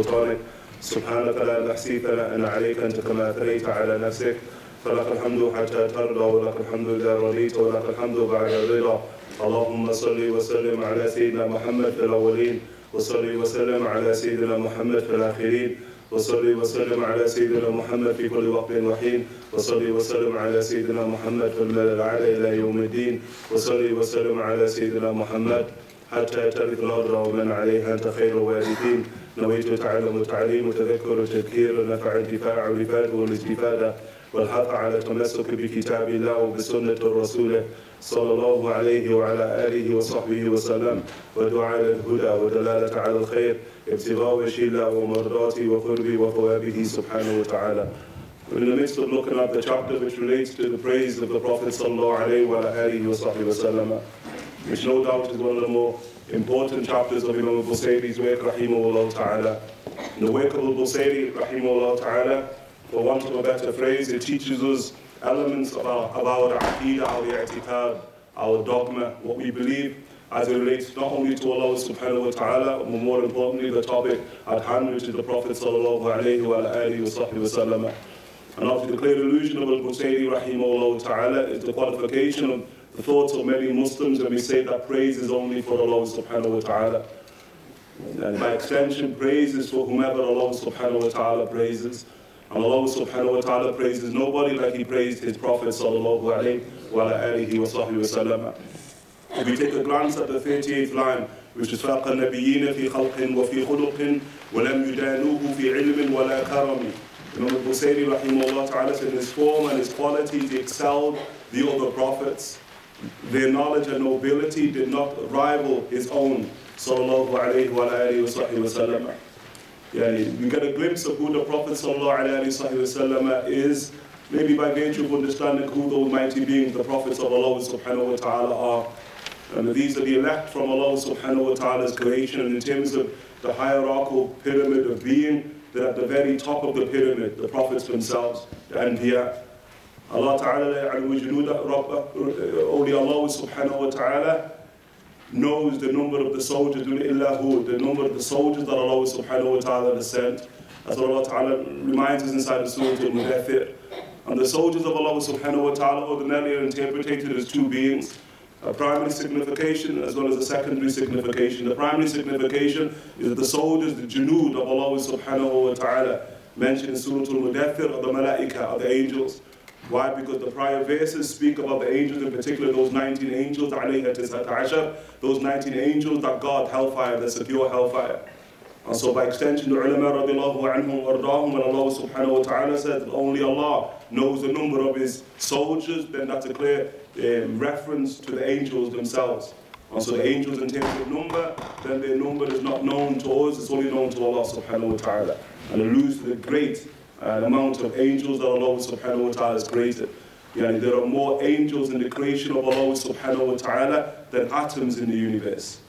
سلطانك سبحانك لا نحصي ثناء عليك أنت كما أثنيت على نفسك. فلك الحمد حتى ترضى ولك الحمد إذا رضيت ولك الحمد بعد الرضا. اللهم صل وسلم على سيدنا محمد في الأولين وصل وسلم على سيدنا محمد في الآخرين وصل وسلم على سيدنا محمد في كل وقت وحين وصل وسلم على سيدنا محمد في الملأ الأعلى إلى يوم الدين وصل وسلم على سيدنا محمد حتى ترث الأرض ومن عليها. أنت خير الوارثين. نويت تعلم التعليم وتذكر التذكير. ونفع الدفاع والإفادة والاستفادة. والحث على التمسك بكتاب الله وبسنة الرسول صلى الله عليه وعلى آله وصحبه وسلم. ودعاء الهدى ودلالة على الخير. ابتغاء وجه الله ومرضاته وقربه وثوابه سبحانه وتعالى. In the midst of looking at the chapter which relates to the praise of the Prophet sallallahu alaihi wa alihi wa wasallam, which no doubt is one of the more important chapters of Imam al-Busayri's work, rahimahullah ta'ala. The work of al-Busayri, rahimahullah ta'ala, for want of a better phrase, it teaches us elements about, about our aqidah, our i'tiqad, our dogma, what we believe as it relates not only to Allah subhanahu wa ta'ala, but more importantly the topic at hand, which is the Prophet sallallahu alayhi wa alihi wa. And after the clear illusion of al-Busayri rahimahullah ta'ala is the qualification of the thoughts of many Muslims when we say that praise is only for Allah subhanahu wa ta'ala. And by extension, praise is for whomever Allah subhanahu wa ta'ala praises. And Allah subhanahu wa ta'ala praises nobody like He praised His Prophet sallallahu alayhi wa alihi wa sahbihi wa sallam. If we take a glance at the 38th line, which is فَاقَ النَّبِيِّينَ فِي خَلْقٍ وَفِي خُلُقٍ وَلَمْ يُدَانُوهُ فِي عِلْمٍ وَلَا كَرَمٍ Imam al-Busayri rahimahullah ta'ala said in his form and his qualities he excelled the other prophets. Their knowledge and nobility did not rival his own. Sallallahu alayhi wa alayhi wa. Yani, you get a glimpse of who the Prophet sallallahu wa is, maybe by virtue of understanding who the Almighty being, the prophets of Allah subhanahu wa ta'ala are. And these are the elect from Allah subhanahu wa ta'ala's creation. And in terms of the hierarchical pyramid of being, they're at the very top of the pyramid, the prophets themselves, the Anbiya. Allah Ta'ala only uh, Allah subhanahu wa ta'ala knows the number of the soldiers, the number of the soldiers that Allah subhanahu wa ta'ala has sent. As Allah Ta'ala reminds us inside the Surah Al-Mudathir. And the soldiers of Allah subhanahu wa ta'ala ordinarily are interpreted as two beings a primary signification as well as a secondary signification. The primary signification is that the soldiers, the junood of Allah subhanahu wa ta'ala, mentioned in Surah Al-Mudathir are the malaika, are the angels. Why? Because the prior verses speak about the angels, in particular those 19 angels, those 19 angels that guard hellfire, that secure hellfire. And so by extension, the ulama radiallahu anhum wardahum, when Allah subhanahu wa ta'ala said that only Allah knows the number of his soldiers, then that's a clear um, reference to the angels themselves. And so the angels in terms of number, then their number is not known to us, it's only known to Allah subhanahu wa ta'ala. And alludes to the great uh, amount of angels that Allah subhanahu wa ta'ala has created. Yani there are more angels in the creation of Allah subhanahu wa ta'ala than atoms in the universe.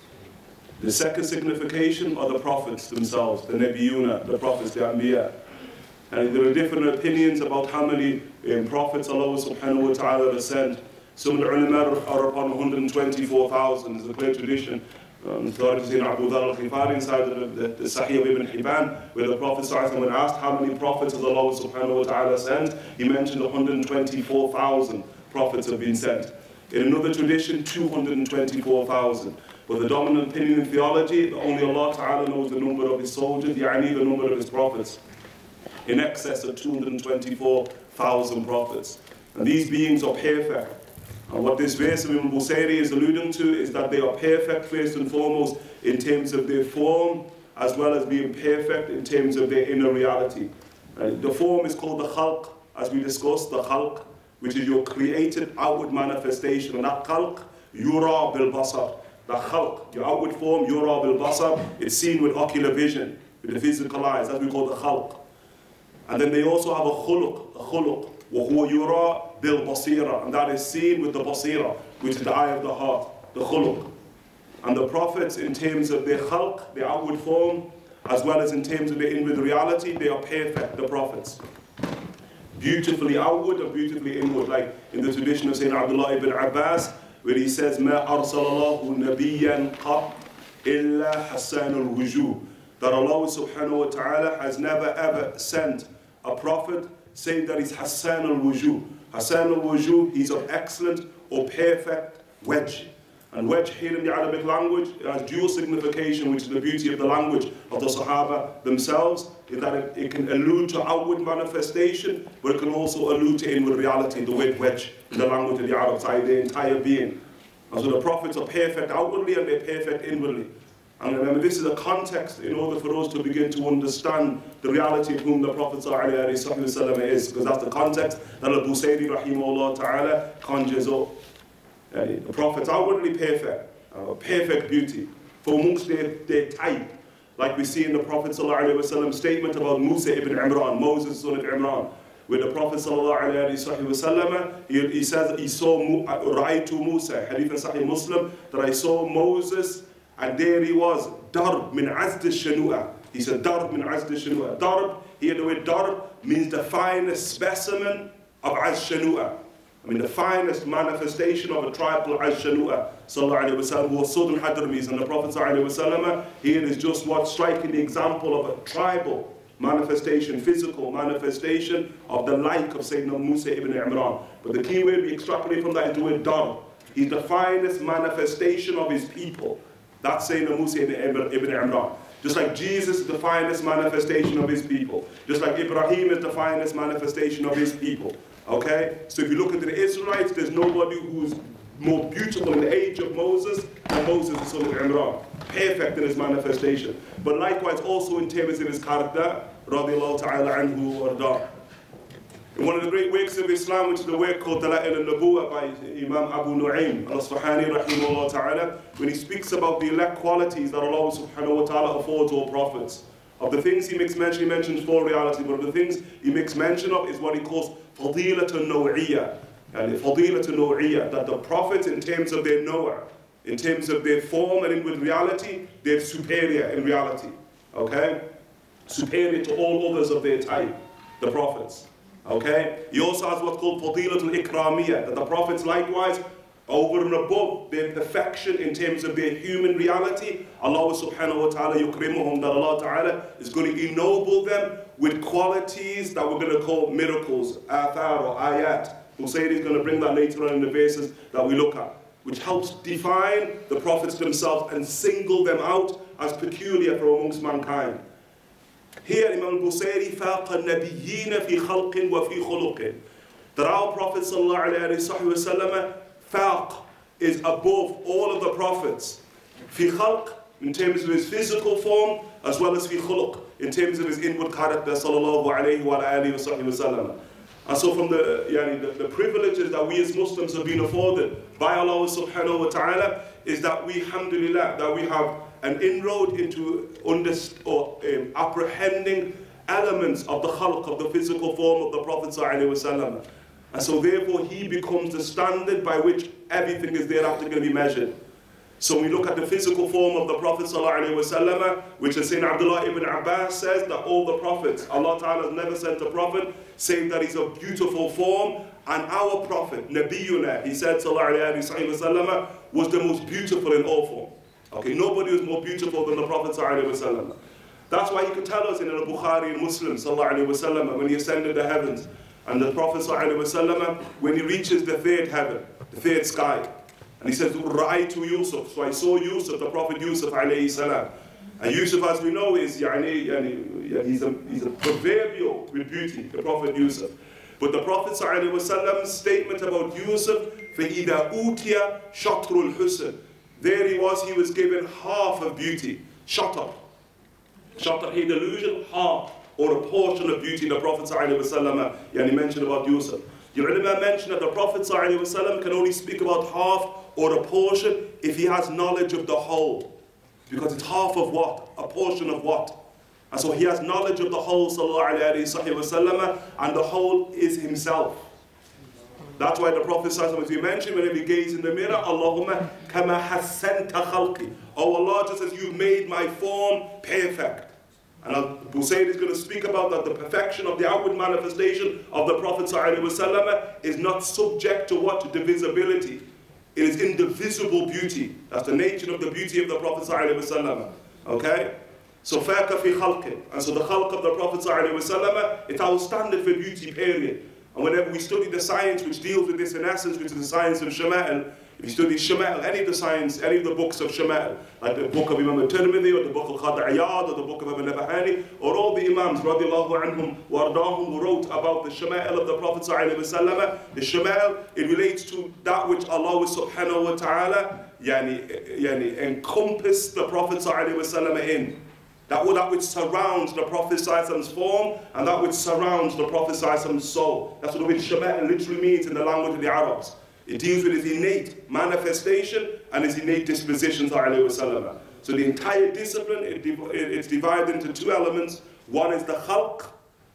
The second signification are the prophets themselves, the Nabiyuna, the prophets, the Anbiya. And there are different opinions about how many um, prophets Allah subhanahu wa ta'ala has sent. Some of the ulama are upon 124,000, is a clear tradition. Um, authorities in Abu Dhar al-Ghifari inside the, the, the Sahih of Ibn Hibban, where the Prophet when asked how many prophets has Allah subhanahu wa ta'ala sent, he mentioned 124,000 prophets have been sent. In another tradition, 224,000. But the dominant opinion in theology, only Allah Ta'ala knows the number of his soldiers, yani the number of his prophets. In excess of 224,000 prophets. And these beings are perfect. And what this verse of Busayri is alluding to is that they are perfect first and foremost in terms of their form, as well as being perfect in terms of their inner reality. The form is called the khalq, as we discussed, the khalq, which is your created outward manifestation. And that khalq, yura bil basar. The khalq, your outward form, yura bil basar, it's seen with ocular vision, with the physical eyes. That's what we call the khalq. And then they also have a khuluq, a khuluq, وهو يرى بالبصيرة, and that is seen with the basira, which is the eye of the heart, the khuluq. And the prophets, in terms of their khalq, their outward form, as well as in terms of their inward reality, they are perfect, the prophets. Beautifully outward and beautifully inward, like in the tradition of Sayyidina Abdullah ibn Abbas, where he says, ما أرسل الله نبيا قط إلا حسان الوجوه that Allah subhanahu wa ta'ala has never ever sent a prophet saying that he's Hassan al-Wujuh. Hassan al-Wujuh, he's of excellent or perfect wedge. And wedge here in the Arabic language has dual signification, which is the beauty of the language of the Sahaba themselves, in that it, it can allude to outward manifestation, but it can also allude to inward reality, the word wedge in the language of the Arabs, i.e. their entire being. And so the prophets are perfect outwardly and they're perfect inwardly. And remember, this is a context in order for us to begin to understand the reality of whom the Prophet ﷺ is, because that's the context that Al-Busayri rahimahullah ta'ala conjures up. Uh, the Prophet's outwardly perfect, uh, perfect beauty, for amongst their, their type, like we see in the Prophet ﷺ statement about Musa ibn Imran, Moses son of Imran, where the Prophet ﷺ, he, he says he saw Ra'aytu Musa, hadith in Sahih Muslim, that I saw Moses and there he was, darb min azd shanua. He said darb min azd shanua. Darb, here the word darb means the finest specimen of az shanua. I mean the finest manifestation of a tribal called az shanua. Sallallahu alayhi wa sallam, was southern Hadramis. And the Prophet sallallahu alayhi here is just what striking the example of a tribal manifestation, physical manifestation of the like of Sayyidina Musa ibn Imran. But the key word we extrapolate from that is the word darb. He's the finest manifestation of his people. That's Sayyidina Musa ibn, Imran. Just like Jesus is the finest manifestation of his people. Just like Ibrahim is the finest manifestation of his people. Okay? So if you look into the Israelites, there's nobody who's more beautiful in the age of Moses than Moses, the son of Imran. Perfect in his manifestation. But likewise also in terms of his character, radiallahu ta'ala anhu warda. In one of the great works of Islam, which is the work called Dala'il al-Nabuwa by Imam Abu Nu'aym al-Asfahani rahimahullah ta'ala, when he speaks about the elect qualities that Allah subhanahu wa ta'ala affords all prophets. Of the things he makes mention, he mentions four reality, but of the things he makes mention of is what he calls fadilatun naw'iyya. Fadilatun naw'iyya, that the prophets in terms of their knower, in terms of their form and in with reality, they're superior in reality. Okay? Superior to all others of their type, the prophets. Okay? He also has what's called Fadilatul Ikramiyah, that the prophets likewise, over and above their perfection in terms of their human reality, Allah subhanahu wa ta'ala yukrimuhum, that Allah ta'ala is going to ennoble them with qualities that we're going to call miracles, athar or ayat. Hussein is going to bring that later on in the verses that we look at, which helps define the prophets themselves and single them out as peculiar for amongst mankind. Here Imam Busayri فاق النبيين في خلق وفي خلق. That our Prophet sallallahu alayhi wa sallam فاق is above all of the prophets. في خلق in terms of his physical form as well as في خلق in terms of his inward character sallallahu alayhi wa alayhi wa sallam. And so from the, yani, the, the, privileges that we as Muslims have been afforded by Allah subhanahu wa ta'ala is that we, alhamdulillah, that we have an inroad into or, um, apprehending elements of the khalq, of the physical form of the Prophet ﷺ. And so therefore he becomes the standard by which everything is thereafter going to be measured. So we look at the physical form of the Prophet ﷺ, which is Sayyidina Abdullah ibn Abbas says that all the prophets, Allah Ta'ala has never sent a prophet, saying that he's a beautiful form, and our prophet, Nabiyuna, he said وسلم, was the most beautiful in all form. Okay, nobody was more beautiful than the Prophet ﷺ. That's why you can tell us in al Bukhari and Muslim وسلم, when he ascended the heavens, and the Prophet ﷺ, when he reaches the third heaven, the third sky, and he says, Ra'aytu Yusuf. So I saw Yusuf, the Prophet Yusuf alayhi salam. And Yusuf, as we know, is yani, yani, he's, a, he's a proverbial with beauty, the Prophet Yusuf. But the Prophet ﷺ's statement about Yusuf, فَإِذَا أُوتِيَ شَطْرُ الْحُسْنِ there he was, he was given half of beauty. Shatar. Shatar, he delusion, half or a portion of beauty the Prophet ﷺ yani mentioned about Yusuf. The ulama mentioned that the Prophet ﷺ can only speak about half or a portion if he has knowledge of the whole. Because it's half of what? A portion of what? And so he has knowledge of the whole, وسلم, and the whole is himself. That's why the Prophet as we mentioned, whenever he gazed in the mirror, Allahumma kama hassanta khalqi. Oh Allah, just as you made my form perfect. And Busayd is going to speak about that the perfection of the outward manifestation of the Prophet is not subject to what? To divisibility. It is indivisible beauty. That's the nature of the beauty of the Prophet Okay? So فَاكَ فِي خَلْقٍ And so the khalq of the Prophet ﷺ, it's our standard for beauty, period. And whenever we study the science which deals with this in essence, which is the science of Shama'il, if you study Shama'il, any of the science, any of the books of Shama'il, like the book of Imam al-Tirmidhi, or the book of Qadi Iyad, or the book of Ibn Nabahani, or all the Imams, radiallahu anhum, wardahum, who wrote about the Shama'il of the Prophet ﷺ, the Shama'il, it relates to that which Allah subhanahu wa ta'ala yani, yani, encompassed the Prophet ﷺ in. That, that which surrounds the Prophet's form and that which surrounds the Prophet's soul. That's what the word Shama'il literally means in the language of the Arabs. It deals with his innate manifestation and his innate dispositions. So the entire discipline, it, it's divided into two elements. One is the khalq,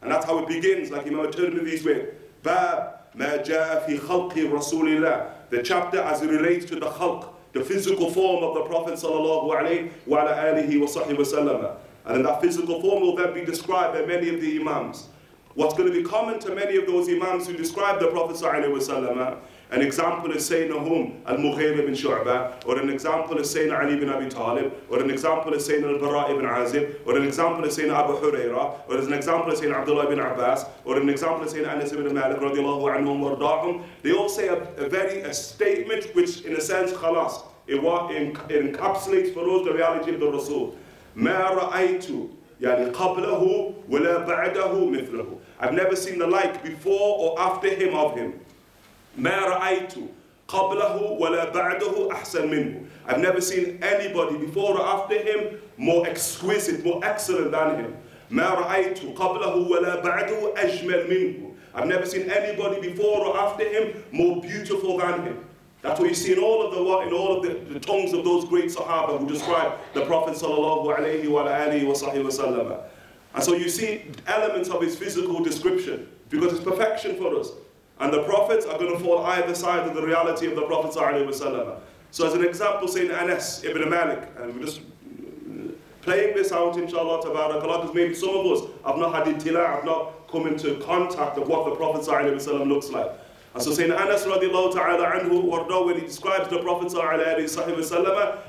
and that's how it begins, like Imam Tirmidhi's way. Bab ma ja'a fi khalqi Rasulillah. The chapter as it relates to the khalq, the physical form of the Prophet sallallahu alaihi wa alihi wa sahbihi And in that physical form will then be described by many of the Imams. What's going to be common to many of those Imams who describe the Prophet sallallahu alaihi wasallam an example is saying Nahum al-Mughir ibn Shu'bah, or an example is saying Ali ibn Abi Talib, or an example is saying al-Bara ibn Azib, or an example is saying Abu Huraira, or an example is saying Abdullah ibn Abbas, or an example is saying Anas ibn Malik radiallahu anhum wardahum. They all say a, a very a statement which in a sense khalas, it, it encapsulates for us the reality of the Rasul. ما رأيت يعني قبله ولا بعده مثله. I've never seen the like before or after him of him. ما رأيت قبله ولا بعده أحسن منه. I've never seen anybody before or after him more exquisite, more excellent than him. ما رأيت قبله ولا بعده أجمل منه. I've never seen anybody before or after him more beautiful than him. That's what you see in all of the in all of the, the tongues of those great Sahaba who describe the Prophet sallallahu alaihi wasallam. And so you see elements of his physical description because it's perfection for us. And the prophets are going to fall either side of the reality of the Prophet So as an example, saying Anas ibn Malik, and we're just playing this out inshallah tabarakallah, because maybe some of us have not had itila, have not come into contact of what the Prophet looks like. And so saying Anas radiallahu ta'ala anhu, warda, when he describes the Prophet sallallahu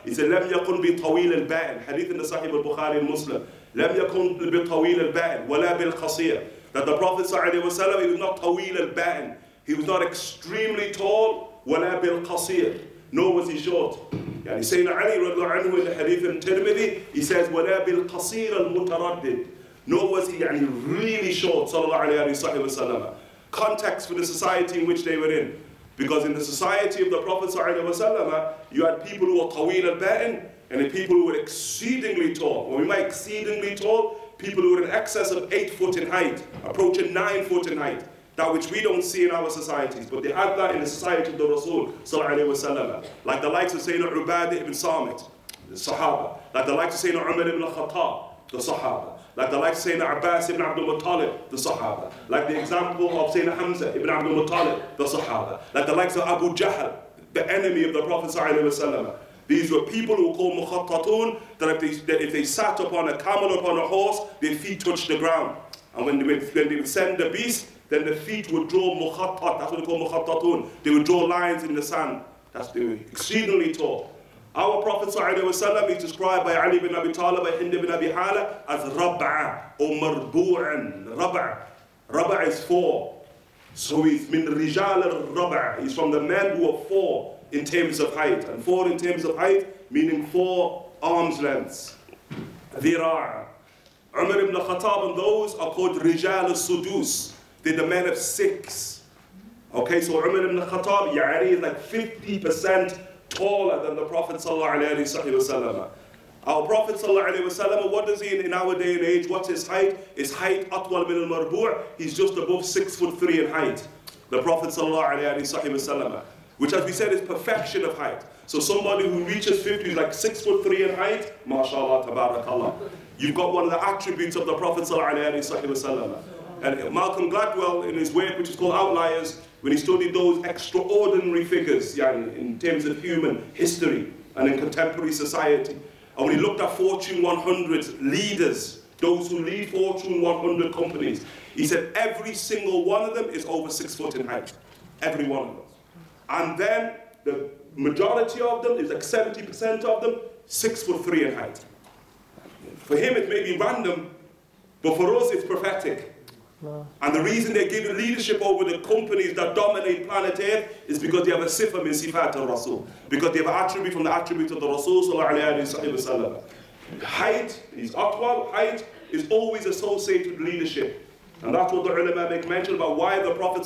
he said, لم يكن بطويل البائن, hadith in the Sahih al-Bukhari and Muslim, لم يكن بطويل البائن, ولا بالقصير. That the Prophet sallallahu he was not طويل البائن, he was not extremely tall, ولا بالقصير, nor was he short. يعني Sayyidina Ali radiallahu anhu in the hadith in Tirmidhi, he says, ولا بالقصير المتردد, nor was he يعني really short, sallallahu alayhi wa sallam. Context for the society in which they were in. Because in the society of the Prophet ﷺ, you had people who were tawil al-ba'in, and then people who were exceedingly tall. When we mean exceedingly tall, people who are in excess of eight foot in height, approaching nine foot in height. That which we don't see in our societies, but they had that in the society of the Rasul Like the likes of Sayyidina Ubadah ibn Samit, the Sahaba. Like the likes of Sayyidina Umar ibn Khattab, the Sahaba. Like the likes of Sayyidina Abbas ibn Abdul Muttalib, the Sahaba. Like the example of Sayyidina Hamza ibn Abdul Muttalib, the Sahaba. Like the likes of Abu Jahl, the enemy of the Prophet these were people who were called mukhattatun, that if they, that if they sat upon a camel upon a horse, their feet touched the ground. And when they, would, when they would send the beast, then the feet would draw mukhattat, that's what they call mukhattatun. They would draw lines in the sand. That's they were exceedingly tall. Our Prophet ﷺ is described by Ali bin Abi Talib, by Hind bin Abi Hala, as Rab'a or Marbu'an. Rab'a. Rab'a is four. So he's min rijal al-Rab'a. He's from the men who are four in terms of height. And four in terms of height, meaning four arms lengths. Dhira'. Umar ibn Khattab and those are called Rijal al-Sudus. They're the men of six. Okay, so Umar ibn Khattab, Ya'ari is like 50% taller than the Prophet sallallahu Our Prophet sallallahu what does he in, in our day and age, what's his height? His height, atwal min al-marbu' he's just above six foot three in height. The Prophet sallallahu which as we said is perfection of height. So somebody who reaches 50 is like six foot three in height, mashallah, tabarakallah. You've got one of the attributes of the Prophet sallallahu And Malcolm Gladwell in his work, which is called Outliers, when he studied those extraordinary figures yeah, in terms of human history and in contemporary society, and when he looked at Fortune 100 leaders, those who lead Fortune 100 companies, he said every single one of them is over six foot in height. Every one of them. And then the majority of them is like 70% of them, six foot three in height. for him it may be random, but for us it's prophetic. And the reason they're given leadership over the companies that dominate planet Earth is because they have a sifa min sifat al-Rasul. Because they have an attribute from the attribute of the Rasul sallallahu Height is atwal, height is always associated with leadership. And that's what the ulama make mention about why the Prophet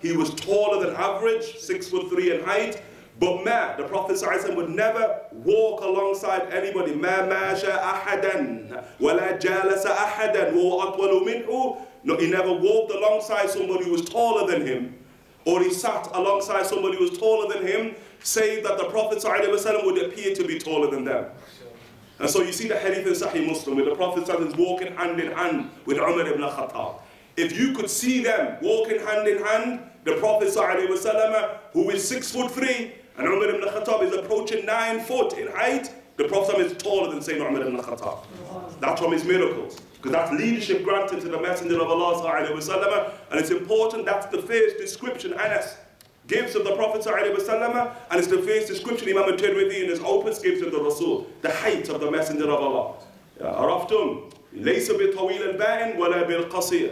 he was taller than average, six foot three in height, but ma, the Prophet would never walk alongside anybody. Ma masha ahadan, wala jalasa ahadan, wa atwalu minhu. No, he never walked alongside somebody who was taller than him, or he sat alongside somebody who was taller than him, save that the Prophet would appear to be taller than them. And so you see the hadith in Sahih Muslim where the Prophet is walking hand in hand with Umar ibn Khattab. If you could see them walking hand in hand, the Prophet ﷺ, who is six foot three, and Umar ibn Khattab is approaching nine foot in height, the Prophet is taller than Sayyidina Umar ibn Khattab. That's from his miracles. Because that's leadership granted to the Messenger of Allah وسلم, and it's important that's the first description Anas gives of the Prophet وسلم, and it's the first description Imam al-Tirmidhi in his opus gives of the Rasul, the height of the Messenger of Allah. عرفتم ليس بالطويل البائن ولا بالقصير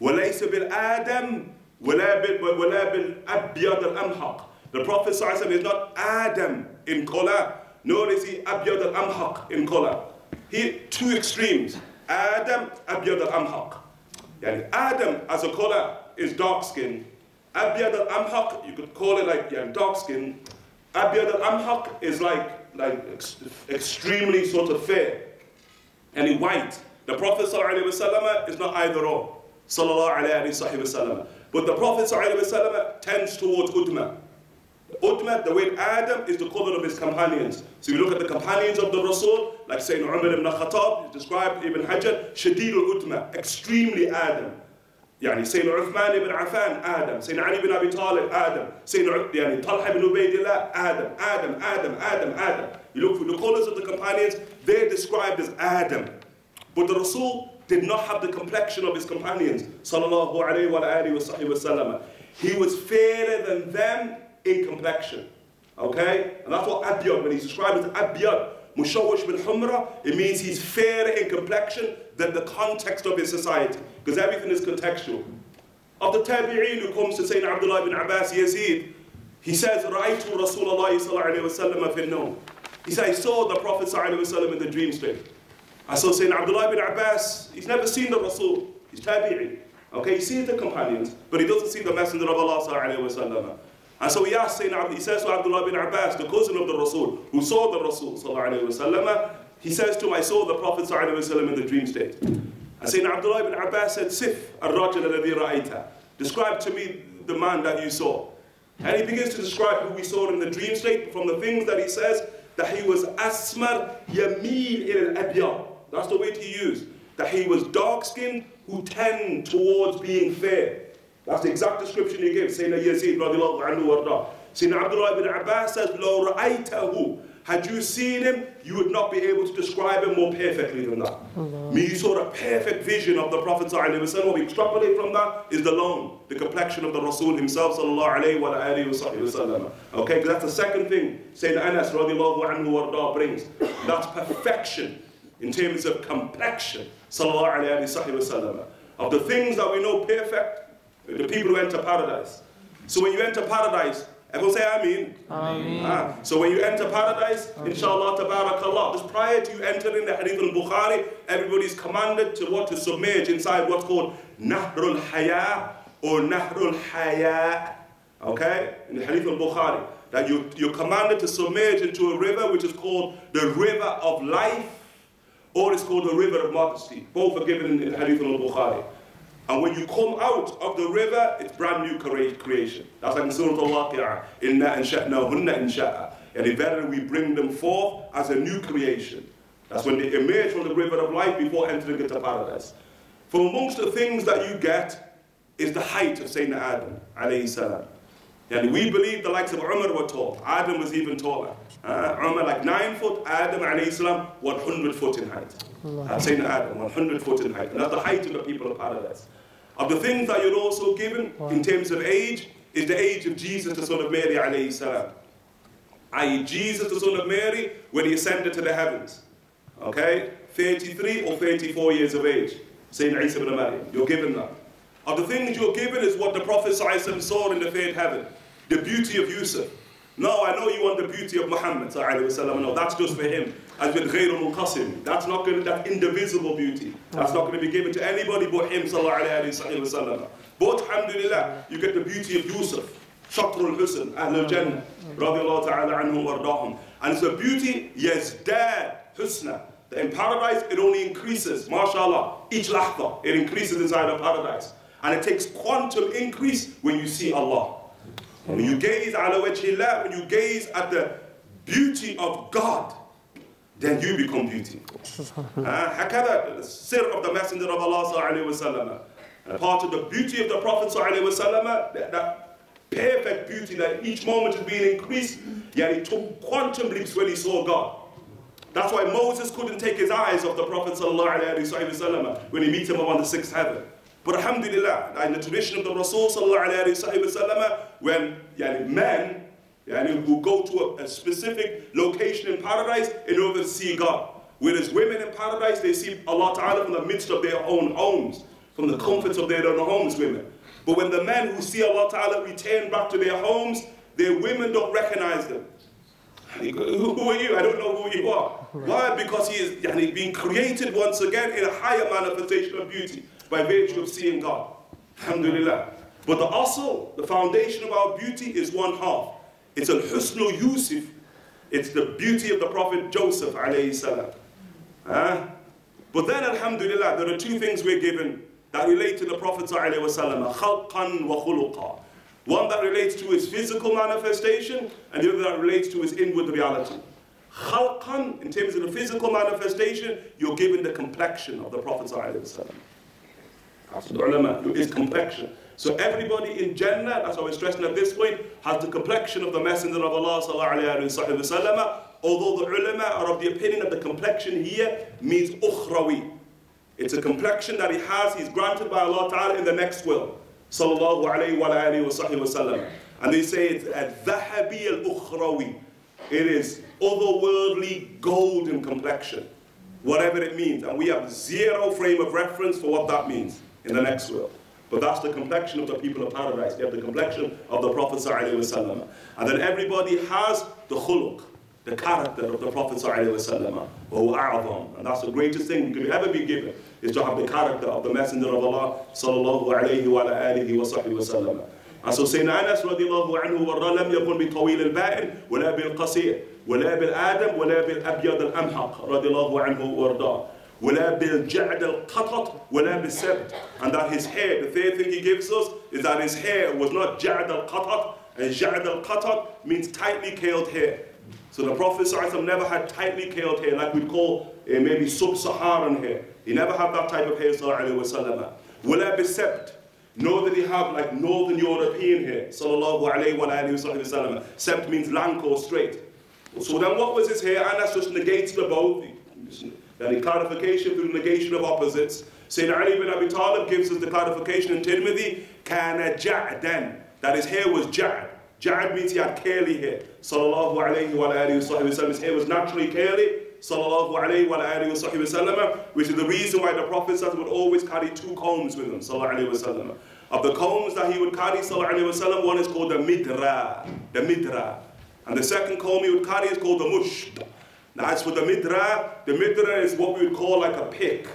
وليس بالآدم ولا ولا بالأبيض الأمحق the Prophet ﷺ is not Adam in color, nor is he Abyad al-Amhaq in color. He two extremes. Adam, Abyad al-Amhaq. Yani Adam as a color is dark Abyad al-Amhaq, you could call it like yeah, dark skin. Abyad al-Amhaq is like, like ex extremely sort of fair. And in white. The Prophet ﷺ is not either or. Sallallahu alayhi wa But the Prophet ﷺ tends towards Udma. Utma, the way Adam is the color of his companions. So you look at the companions of the Rasul, like Sayyidina Umar ibn Khattab, described Ibn Hajar, Shadid al-Utma, extremely Adam. يعني سيدنا عثمان ibn Affan, Adam. Sayyidina Ali ibn Abi Talib, Adam. Sayyidina يعني Talha ibn Ubaidillah, Adam, Adam, Adam, Adam, Adam. You look for the colors of the companions, they're described as Adam. But the Rasul did not have the complexion of his companions. Sallallahu alayhi wa alayhi wa sallam. He was fairer than them in complexion. Okay? And that's what abyad, when he's described as abyad, mushawish bil humra, it means he's fairer in complexion than the context of his society. because everything is contextual. Of the Tabi'een who comes to Sayyidina Abdullah ibn Abbas Yazid, he says, Ra'aytu Rasulullah sallallahu alayhi. He says, I saw the Prophet sallallahu alayhi wa in the dream state. I saw Sayyidina Abdullah ibn Abbas, he's never seen the Rasul, he's Tabi'een. Okay, he sees the companions, but he doesn't see the Messenger of Allah sallallahu and so he asks Sayyidina Abdullah, he says to Abdullah bin Abbas, the cousin of the Rasul, who saw the Rasul he says to him, I saw the Prophet sallallahu alayhi in the dream state. And Sayyidina Abdullah bin Abbas said, Sif al-rajul alladhi ra'ayta. Describe to me the man that you saw. And he begins to describe who we saw in the dream state from the things that he says, that he was asmar yamil il al That's the word he used. That he was dark-skinned who tend towards being fair. That's the exact description he gave, Sayyidina Yazid radiallahu anhu warda. Sayyidina Abdullah ibn Abbas says, لو رأيته had you seen him, you would not be able to describe him more perfectly than that. Allah. Me, you saw a perfect vision of the Prophet. What we extrapolate from that is the loan, the complexion of the Rasul himself sallallahu alayhi wa Okay, that's the second thing Sayyidina Anas radiallahu anhu warda brings. That's perfection in terms of complexion sallallahu alayhi wa Of the things that we know perfect, the people who enter paradise. So when you enter paradise, everyone say Ameen. Ameen. Ah, so when you enter paradise, Ameen. inshallah, tabarakallah, just prior to you entering the hadith al-Bukhari, everybody's commanded to what? To submerge inside what's called Nahrul Haya or Nahrul Haya. Okay? In the hadith al-Bukhari. That you, you're commanded to submerge into a river which is called the river of life or it's called the river of modesty. Both are given in the hadith al-Bukhari. And when you come out of the river, it's brand new creation. That's like in Surah Al-Waqi'ah. Inna ansha'nahunna insha'a. And verily we bring them forth as a new creation. That's when they emerge from the river of life before entering into paradise. From amongst the things that you get is the height of Sayyidina Adam, alayhi salam. And we believe the likes of Umar were tall. Adam was even taller. Uh, Umar like 9 foot, Adam alayhi salam 100 foot in height. Uh, Sayyidina Adam 100 foot in height. And that's the height of the people of paradise. Of the things that you're also given in terms of age is the age of Jesus, the son of Mary, alayhi salam. I.e., Jesus, the son of Mary, when he ascended to the heavens. Okay? 33 or 34 years of age. Sayyidina Isa ibn Maryam. You're given that. Of the things you're given is what the Prophet saw in the third heaven. The beauty of Yusuf. No, I know you want the beauty of Muhammad ﷺ. No, that's just for him. As with غير Qasim. That's not going to, that indivisible beauty. That's not going to be given to anybody but him ﷺ. But alhamdulillah, you get the beauty of Yusuf. Shatrul Husn, Ahlul Jannah. Radiallahu ta'ala anhum wardahum. And it's a beauty, yazdad husna. In paradise, it only increases, mashallah, each lahta, it increases inside of paradise. And it takes quantum increase when you see Allah. When you gaze ala wajhillah, when you gaze at the beauty of God, then you become beauty. Ah, hakada, the sir of the Messenger of Allah sallallahu wasallam. Part of the beauty of the Prophet sallallahu wasallam, that, that perfect beauty that each moment is being increased, yet he took quantum leaps when he saw God. That's why Moses couldn't take his eyes off the Prophet sallallahu when he meets him upon the sixth heaven. But alhamdulillah, in the tradition of the Rasul when yani, men yani, who go to a, a, specific location in paradise in order to see God. Whereas women in paradise, they see Allah Ta'ala from the midst of their own homes, from the comforts of their own homes, women. But when the men who see Allah Ta'ala return back to their homes, their women don't recognize them. Who are you? I don't know who you are. Why? Because he is yani, being created once again in a higher manifestation of beauty by virtue of seeing God. Alhamdulillah. But the asl, the foundation of our beauty is one half. It's al husnul Yusuf. It's the beauty of the Prophet Joseph alayhi salam. Huh? But then alhamdulillah, there are two things we're given that relate to the Prophet wasallam. Khalqan wa khuluqa. One that relates to his physical manifestation, and the other that relates to his inward reality. Khalqan, in terms of the physical manifestation, you're given the complexion of the Prophet That's the ulama, his complexion. So everybody in Jannah, that's why we're stressing at this point, has the complexion of the Messenger of Allah sallallahu although the ulama are of the opinion that the complexion here means ukhrawi. It's a complexion that he has, he's granted by Allah Ta'ala in the next world sallallahu alayhi wa alayhi wa. And they say it's a dhahabi al-ukhrawi. It is otherworldly golden complexion, whatever it means. And we have zero frame of reference for what that means in the next world. But that's the complexion of the people of paradise. They have the complexion of the Prophet ﷺ. And then everybody has the khuluq, the character of the Prophet ﷺ. And that's the greatest thing you could ever be given is to have the character of the Messenger of Allah sallallahu alayhi wa alihi wa sahbihi wa sallam. And so Sayyidina Anas radiallahu anhu warra lam yakun بطويل البائن ولا بالقصير ولا بالآدم ولا بالأبيض الأمحق رضي الله عنه وارضاه ولا بالجعد القطط ولا بالسبت and that his hair the third thing he gives us is that his hair was not جعد القطط and جعد القطط means tightly curled hair so the Prophet never had tightly curled hair like we'd call uh, maybe sub-Saharan hair he never had that type of hair, sallallahu alayhi wa Will be sept? Nor did he have like Northern European hair, sallallahu alayhi wa sallam. Sept means lank or straight. So then what was his hair? And that's just negates the both. Then the clarification through negation of opposites. Sayyidina Ali bin Abi Talib gives us the clarification in Tirmidhi, kana ja'dan, that his hair was ja'd. Ja'd means he had curly hair. Sallallahu alayhi wa sallam. His hair was naturally curly, sallallahu alayhi wa alayhi wa which is the reason why the Prophet would always carry two combs with him, sallallahu alayhi wa sallam. Of the combs that he would carry, sallallahu alayhi wa sallam, one is called the midra, the midra. And the second comb he would carry is called the mush. Now as for the midra, the midra is what we would call like a pick.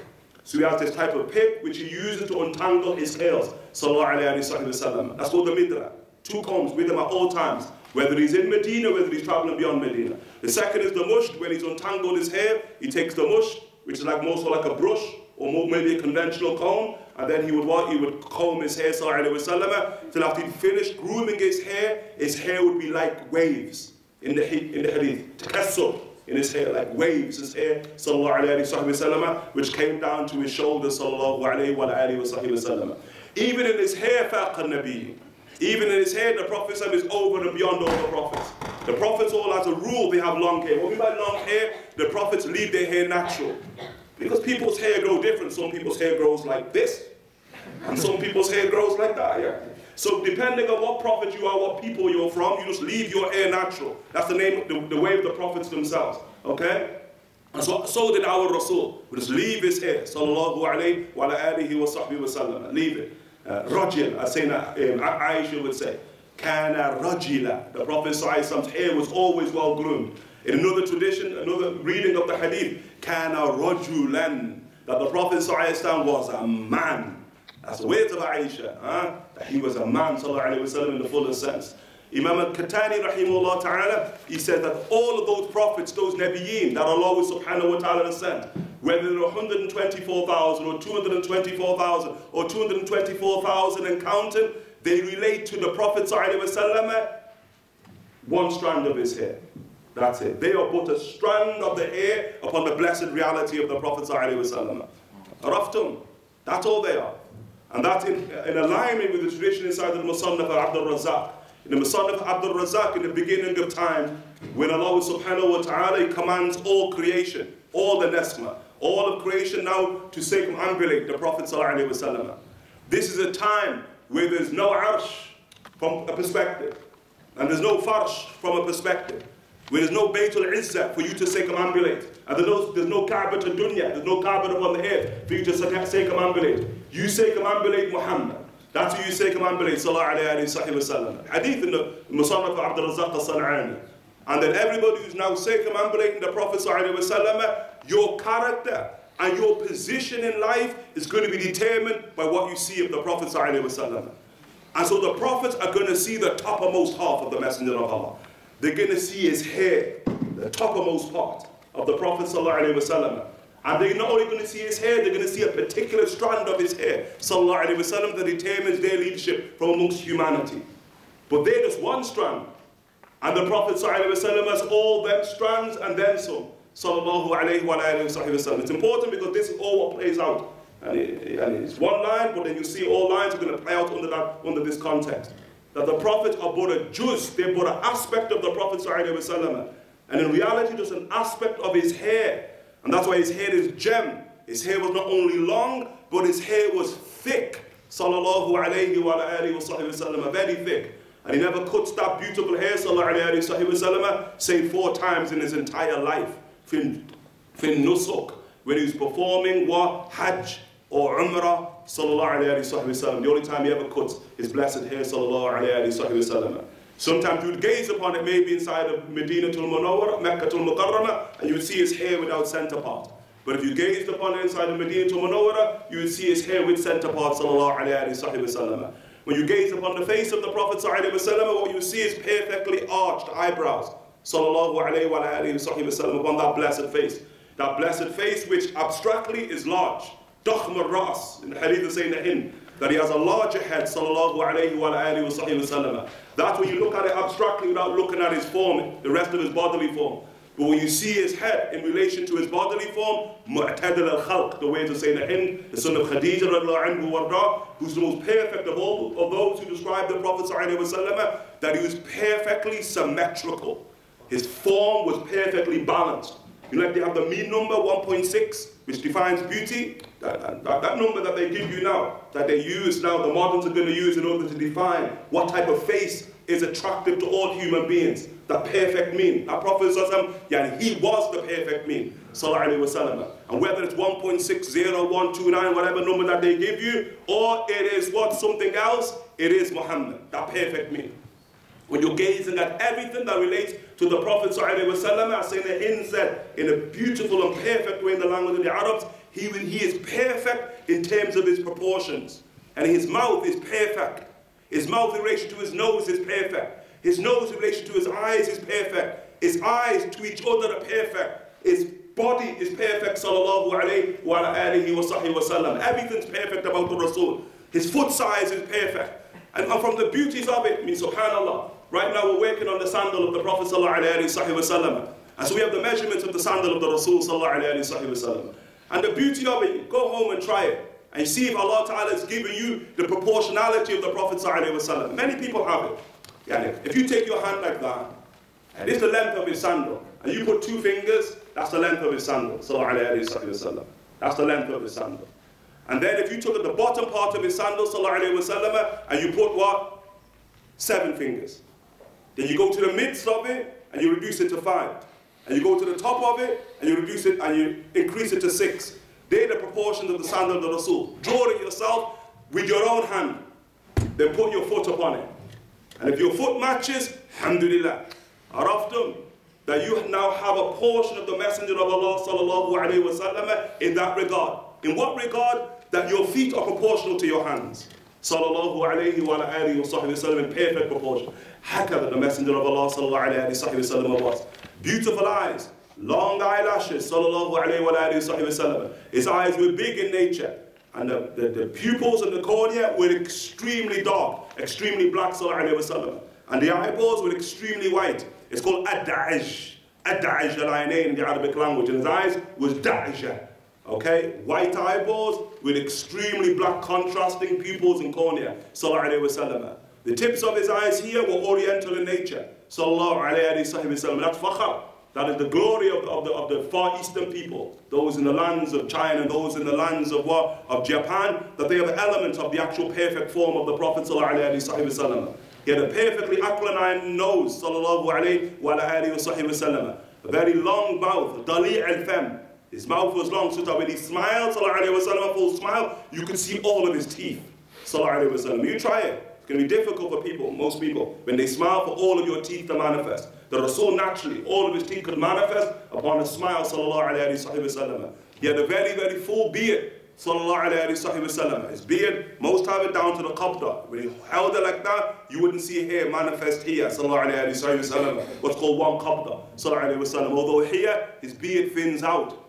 So he has this type of pick which he uses to untangle his hairs, sallallahu alayhi. That's called the midra. Two combs with him at all times whether he's in Medina, whether he's traveling beyond Medina. The second is the mush. When he's untangled his hair, he takes the mush, which is like more so like a brush, or more maybe a conventional comb, and then he would what he would comb his hair, sallallahu till after he'd finished grooming his hair, his hair would be like waves in the in the hadith. Takassur in his hair, like waves, his hair, sallallahu alayhi which came down to his shoulders, sallallahu alayhi wa Even in his hair, faqa nabi. Even in his hair, the Prophet is over and beyond all the prophets. The prophets all, as a rule, they have long hair. What we mean long hair, the prophets leave their hair natural. Because people's hair grow different. Some people's hair grows like this. And some people's hair grows like that, yeah. So depending on what prophet you are, what people you're from, you just leave your hair natural. That's the name, the, the way of the prophets themselves, okay? And so, so did our Rasul. We just leave his hair, sallallahu alayhi wa sahbihi wa sallam. Leave it. Uh, rajil, as Sayyidina um, Aisha would say. Kana rajila. The Prophet's hair was always well groomed. In another tradition, another reading of the hadith, kana rajulan. That the Prophet Sallallahu was a man. That's the words of Aisha. Huh? He was a man, sallallahu alayhi wa sallam, in the fullest sense. Imam al-Katani rahimahullah ta'ala, he said that all of those prophets, those Nabiyeen that Allah subhanahu wa ta'ala sent, whether they're 124,000 or 224,000 or 224,000 and counting, they relate to the Prophet sallallahu one strand of his hair. That's it. They are but a strand of the hair upon the blessed reality of the Prophet Raftum. That's all they are. And that's in, in alignment with the tradition inside the Musannaf Abdul Razak. In the Musannaf Abdul Razak, in the beginning of time, when Allah subhanahu wa ta'ala commands all creation, all the nesma, all of creation now to circumambulate the Prophet sallallahu. This is a time where there's no arsh from a perspective, and there's no farsh from a perspective, where there's no Baytul Izzah for you to circumambulate, and there's no, there's no Kaaba to dunya, there's no Kaaba upon the earth for you to circumambulate. You circumambulate Muhammad. That's who you circumambulate, sallallahu alayhi wa sallam. Hadith in the Musannaf of Abdul Razak al-San'ani. And then everybody who's now circumambulating the Prophet sallallahu alayhi wa your character and your position in life is going to be determined by what you see of the Prophet sallallahu alayhi wa. And so the prophets are going to see the toppermost half of the Messenger of Allah They're going to see his hair, the toppermost part of the Prophet ﷺ. And they're not only going to see his hair, they're going to see a particular strand of his hair ﷺ, that determines their leadership from amongst humanity. But they're just one strand. And the Prophet ﷺ has all them strands and then some. Sallallahu alayhi wa It's important because this is all what plays out. And, it, and it's one line, but then you see all lines are going to play out under, that, under this context that the prophets are but a juz, they're but an aspect of the Prophet ﷺ. And in reality, just an aspect of his hair. And that's why his hair is gem. His hair was not only long, but his hair was thick. Sallallahu alayhi wa alayhi wa very thick. And he never cuts that beautiful hair, sallallahu alayhi wa say four times in his entire life. Fin, fin nusuk, when he was performing what? Hajj or Umrah, sallallahu alayhi wa sallam. The only time he ever cuts his blessed hair, sallallahu alayhi wa sallam. Sometimes you would gaze upon it maybe inside of Medina tul Munawwara, Mecca tul Mukarrama, and you would see his hair without center part. But if you gazed upon it inside of Medina tul Munawwara, you would see his hair with center part, sallallahu alayhi wa sallam. When you gaze upon the face of the Prophet sallam, what you see is perfectly arched eyebrows, sallallahu alayhi wa sallam, upon that blessed face. That blessed face which abstractly is large. Dakhm al-Ras, in the hadith of Sayyidina Hind, that he has a larger head, sallallahu alayhi wa alayhi wa. That's when you look at it abstractly without looking at his form, the rest of his bodily form. But when you see his head in relation to his bodily form, Mu'tadil al-Khalq, the way to say the Hind, the son of Khadija anhu warda, who's the most perfect of all of those who describe the Prophet sallallahu that he was perfectly symmetrical. His form was perfectly balanced. You know, they have the mean number, 1.6, which defines beauty. That, that, that, number that they give you now, that they use now, the moderns are going to use in order to define what type of face is attractive to all human beings. The perfect mean. Our Prophet yeah, he was the perfect mean. And whether it's 1.60129, whatever number that they give you, or it is what something else, it is Muhammad, that perfect mean. When you're gazing at everything that relates to the Prophet as said, in a beautiful and perfect way in the language of the Arabs, he, he is perfect in terms of his proportions. And his mouth is perfect. His mouth in relation to his nose is perfect. His nose in relation to his eyes is perfect. His eyes to each other are perfect. His body is perfect, sallallahu alayhi wa sallam. Everything's perfect about the Rasul. His foot size is perfect. And, from the beauties of it, I mean, subhanAllah, right now we're working on the sandal of the Prophet sallallahu alayhi wa sallam. And so we have the measurements of the sandal of the Rasul sallallahu alayhi wa sallam. And the beauty of it, go home and try it. And see if Allah Ta'ala has given you the proportionality of the Prophet Sallallahu Many people have it. Yani, if you take your hand like that, and this the length of his sandal, and you put two fingers, that's the length of his sandal. Sallallahu That's the length of his sandal. And then if you took at the bottom part of his sandal, Sallallahu and you put what? Seven fingers. Then you go to the midst of it, and you reduce it to five. And you go to the top of it, and you reduce it, and you increase it to six. They're the proportions of the sandal of the Rasul. Draw it yourself with your own hand. Then put your foot upon it. And if your foot matches, alhamdulillah. Araftum, that you now have a portion of the Messenger of Allah sallallahu alayhi wasallam in that regard. In what regard? That your feet are proportional to your hands. Sallallahu alayhi wa wa sallam in perfect proportion. Hakada the Messenger of Allah sallallahu alayhi wa sallam was. Beautiful eyes, long eyelashes, sallallahu alayhi wa sallam. His eyes were big in nature. And the, the, the, pupils and the cornea were extremely dark, extremely black, sallallahu alayhi wa sallam. And the eyeballs were extremely white. It's called ad-da'ij. Ad-da'ij al-aynayn in the Arabic language. And his eyes was da'ija. Okay? White eyeballs with extremely black contrasting pupils and cornea. Sallallahu alayhi wasallam. The tips of his eyes here were oriental in nature. Sallallahu alayhi. That's fakhar. That is the glory of the, of, the, of the Far Eastern people, those in the lands of China, those in the lands of what? Of Japan, that they have elements of the actual perfect form of the Prophet Sallallahu. He had a perfectly aquiline nose, sallallahu alayhi wa sallam. A very long mouth, dali' al-fam. His mouth was long, so that when he smiled, sallallahu alayhi wa sallam, full smile, you could see all of his teeth, sallallahu alayhi wa sallam. You try it. Going be difficult for people, most people, when they smile for all of your teeth to manifest. The Rasul naturally, all of his teeth could manifest upon a smile, sallallahu alayhi wa. He had a very, very full beard sallallahu alayhi wa. His beard, most have it down to the qabda. When he held it like that, you wouldn't see hair manifest here, sallallahu alayhi wa. What's called one qabda, sallallahu alayhi wa. Although here, his beard thins out,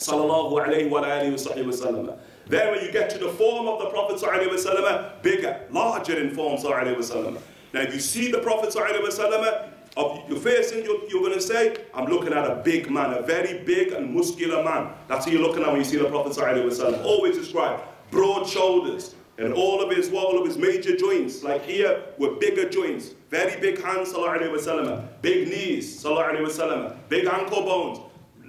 sallallahu alayhi wa sallam. Then when you get to the form of the Prophet sallallahu alayhi wa sallam, bigger, larger in form, sallallahu alayhi wa sallam. Now if you see the Prophet sallallahu alayhi wa sallam, of the first thing you're, you're going to say, I'm looking at a big man, a very big and muscular man. That's who you're looking at when you see the Prophet ﷺ. Always described broad shoulders and all of his all of his major joints, like here, were bigger joints. Very big hands, ﷺ. Big knees, ﷺ. Big ankle bones.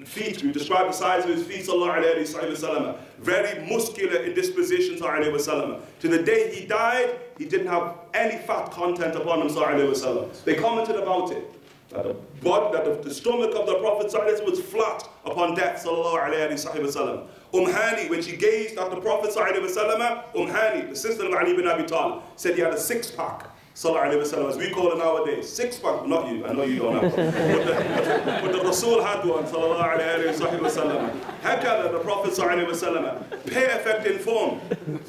feet. We describe the size of his feet, sallallahu alayhi Very muscular in disposition, sallallahu To the day he died, he didn't have any fat content upon him, sallallahu They commented about it. That the body, that the, stomach of the Prophet sallallahu was flat upon death, sallallahu um Hani, when she gazed at the Prophet sallallahu alayhi um Hani, the sister of Ali bin Abi Talib, said he had a six-pack. Sallallahu as we call it nowadays. Six pack, not you, I know you don't have but, the, but the Rasul had one, sallallahu alayhi wa sallam. The Prophet sallallahu alayhi wa perfect in form.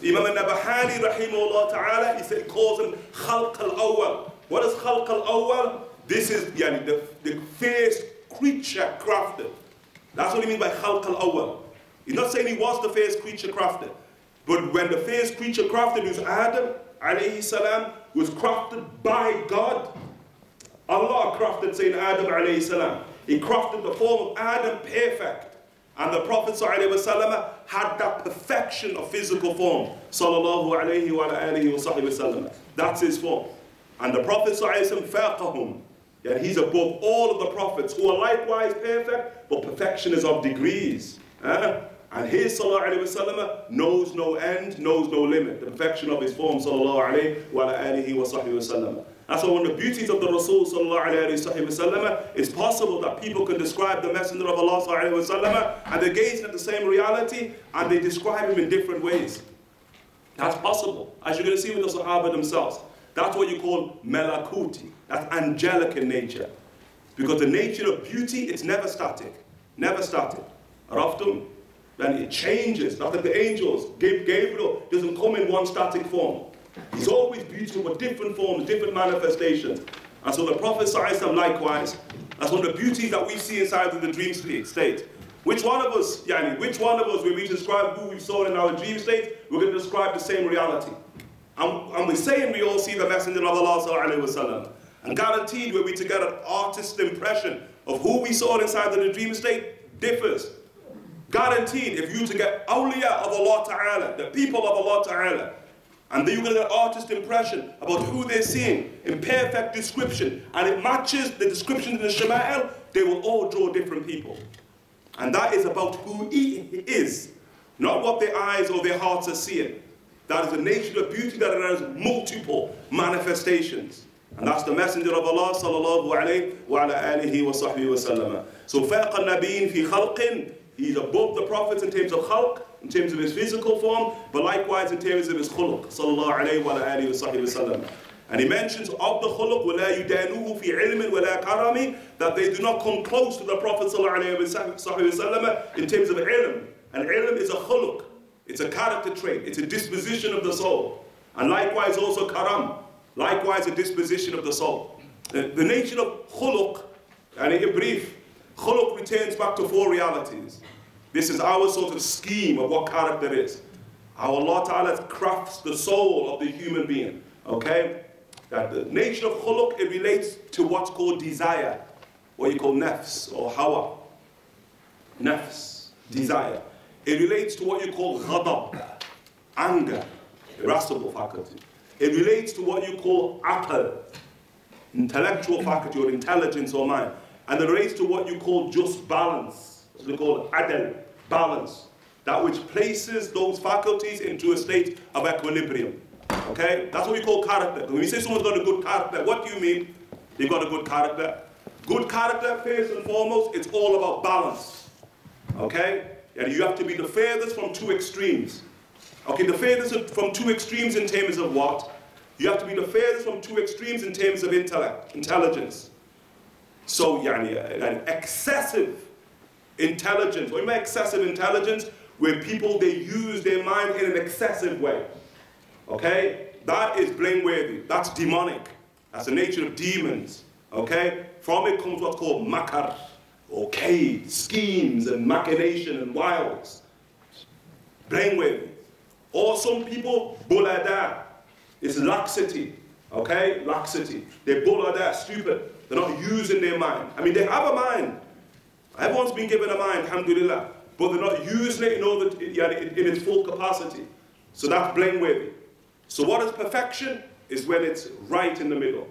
Imam al-Nabahani, rahimahullah ta'ala, he said, he calls him khalq al-awwal. What is khalq al-awwal? This is yani, the, the first creature crafted. That's what he means by khalq al-awwal. He's not saying he was the first creature crafted. But when the first creature crafted was Adam, alayhi salam, was crafted by God. Allah crafted Sayyidina Adam alayhi salam. He crafted the form of Adam perfect. And the Prophet had that perfection of physical form. Sallallahu alayhi wa alayhi wa. That's his form. And the Prophet faqahum. Yeah, he's above all of the prophets who are likewise perfect, but perfection is of degrees. Eh? And his sallallahu knows no end, knows no limit. The perfection of his form sallallahu alayhi wa wa sahbihi That's why one of the beauties of the Rasul wa is possible that people can describe the Messenger of Allah wa and they're gazing at the same reality and they describe him in different ways. That's possible, as you're going to see with the Sahaba themselves. That's what you call melakuti. That's angelic in nature. Because the nature of beauty, it's never static. Never static. Raftum, then it changes. Not like the angels. Gabriel doesn't come in one static form. He's always beautiful with different forms, different manifestations. And so the Prophet them likewise, that's one of the beauties that we see inside of the dream state. Which one of us, Yani, which one of us, when we describe who we saw in our dream state, we're going to describe the same reality. And, and we're saying we all see the Messenger of Allah And guaranteed when we to get an artist's impression of who we saw inside of the dream state differs. Guaranteed, if you to get awliya of Allah Ta'ala, the people of Allah Ta'ala, and then you're going to get artist impression about who they're seeing in perfect description, and it matches the description in the Shama'il, they will all draw different people. And that is about who he is, not what their eyes or their hearts are seeing. That is the nature of beauty that has multiple manifestations. And that's the messenger of Allah sallallahu alayhi wa ala alihi wa sahbihi wa sallam. So فَاقَ النَّبِيِّينَ فِي خَلْقٍ He's above the prophets in terms of khalq, in terms of his physical form, but likewise in terms of his khuluq, sallallahu alayhi wa alihi wa sahbihi wa sallam. And he mentions of the khuluq, وَلَا يُدَانُوهُ فِي عِلْمٍ وَلَا كَرَمٍ That they do not come close to the Prophet sallallahu alayhi wa sallam in terms of ilm. And ilm is a khuluq. It's a character trait. It's a disposition of the soul. And likewise also karam. Likewise a disposition of the soul. The, the nature of khuluq, and in brief, khuluq returns back to four realities. This is our sort of scheme of what character is. How Allah Ta'ala crafts the soul of the human being. Okay? That the nature of khuluq, it relates to what's called desire. What you call nafs or hawa. Nafs, desire. It relates to what you call ghadab, anger, irascible faculty. It relates to what you call aql, intellectual faculty or intelligence or mind. And it relates to what you call just balance, what we call adl, balance. That which places those faculties into a state of equilibrium. Okay? That's what we call character. When we say someone's got a good character, what do you mean? They've got a good character. Good character, first and foremost, it's all about balance. Okay? And you have to be the furthest from two extremes. Okay, the furthest from two extremes in terms of what? You have to be the furthest from two extremes in terms of intellect, intelligence. So, yani, an excessive intelligence, mean excessive intelligence? Where people, they use their mind in an excessive way. Okay? That is blameworthy. That's demonic. That's the nature of demons. Okay? From it comes what's called makar or schemes and machination and wiles. Blameworthy. Or some people, bulada. It's laxity. Okay? Laxity. They're bulada, stupid. They're not using their mind. I mean, they have a mind. Everyone's been given a mind, alhamdulillah. But they're not using it in, all yeah, in its full capacity. So that's blameworthy. So what is perfection? Is when it's right in the middle.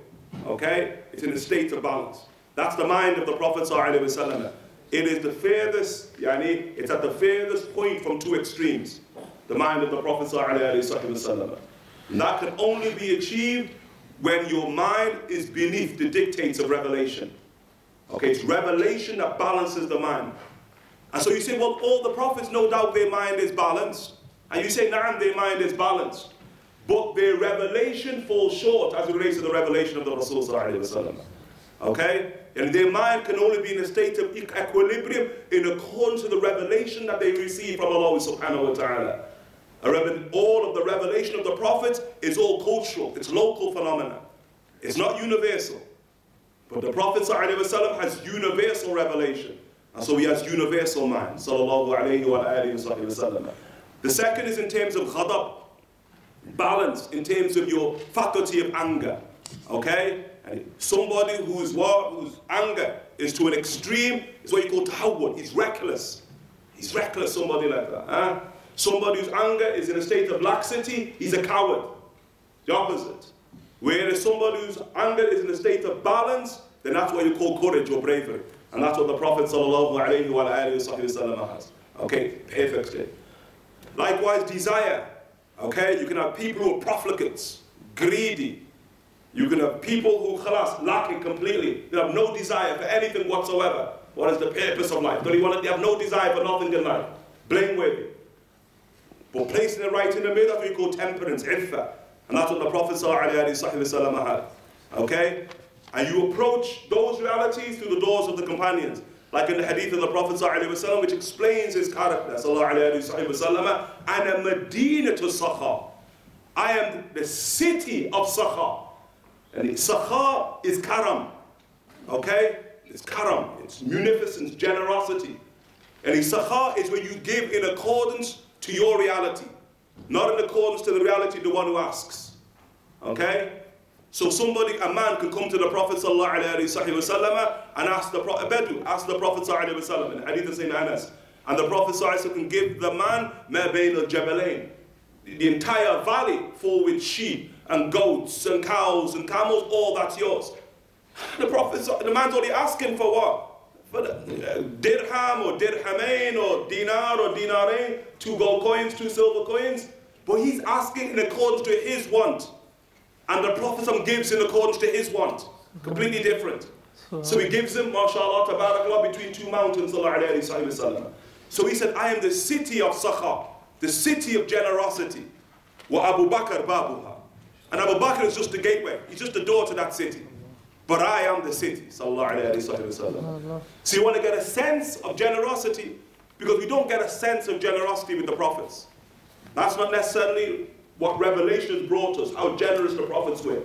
Okay? It's in a state of balance. That's the mind of the Prophet. It is the furthest, yani, it's at the furthest point from two extremes. The mind of the Prophet. And that can only be achieved when your mind is beneath the dictates of revelation. Okay, it's revelation that balances the mind. And so you say, well, all the prophets, no doubt their mind is balanced. And you say, nah, their mind is balanced. But their revelation falls short as it relates to the revelation of the Rasul. Okay? And their mind can only be in a state of equilibrium in accordance to the revelation that they receive from Allah subhanahu wa ta'ala. All of the revelation of the prophets is all cultural, it's local phenomena. It's not universal. But the Prophet ﷺ has universal revelation. And so he has universal mind. The second is in terms of ghadab, balance, in terms of your faculty of anger. Okay? Somebody whose, whose anger is to an extreme is what you call tahawwur. He's reckless. He's reckless, somebody like that. Huh? Somebody whose anger is in a state of laxity, he's a coward. The opposite. Whereas somebody whose anger is in a state of balance, then that's what you call courage or bravery. And that's what the Prophet ﷺ has. Okay, perfectly. Likewise, desire. Okay, you can have people who are profligates, greedy, you can have people who, khalas, lack it completely. They have no desire for anything whatsoever. What is the purpose of life? They, want to, they have no desire for nothing in life. Blameworthy. But placing it right in the middle, we call temperance, iffa. And that's what the Prophet Wasallam had. Okay? And you approach those realities through the doors of the companions. Like in the hadith of the Prophet ﷺ, which explains his character. And a Medina to Sakha. I am the city of Sakha. And sakha is karam. Okay? It's karam. It's munificence, generosity. And sakha is when you give in accordance to your reality. Not in accordance to the reality of the one who asks. Okay? So somebody, a man could come to the Prophet وسلم, and ask the Prophet, Bedu, ask the Prophet وسلم, in Hadith of Sayyidina Anas. And the Prophet وسلم, can give the man ma al-jabalain, the entire valley full with sheep and goats and cows and camels, all that's yours. The prophet, the man's only asking for what? For the, uh, dirham or dirhamain or dinar or dinarain, two gold coins, two silver coins. But he's asking in accordance to his want. And the Prophet gives in accordance to his want. Completely different. So he gives him, mashallah, tabarakallah, between two mountains, So he said, I am the city of Sakha, the city of generosity. Wa Abu Bakr babuha. And Abu Bakr is just the gateway. He's just the door to that city. But I am the city. sallallahu So you want to get a sense of generosity because we don't get a sense of generosity with the prophets. That's not necessarily what Revelation brought us, how generous the prophets were.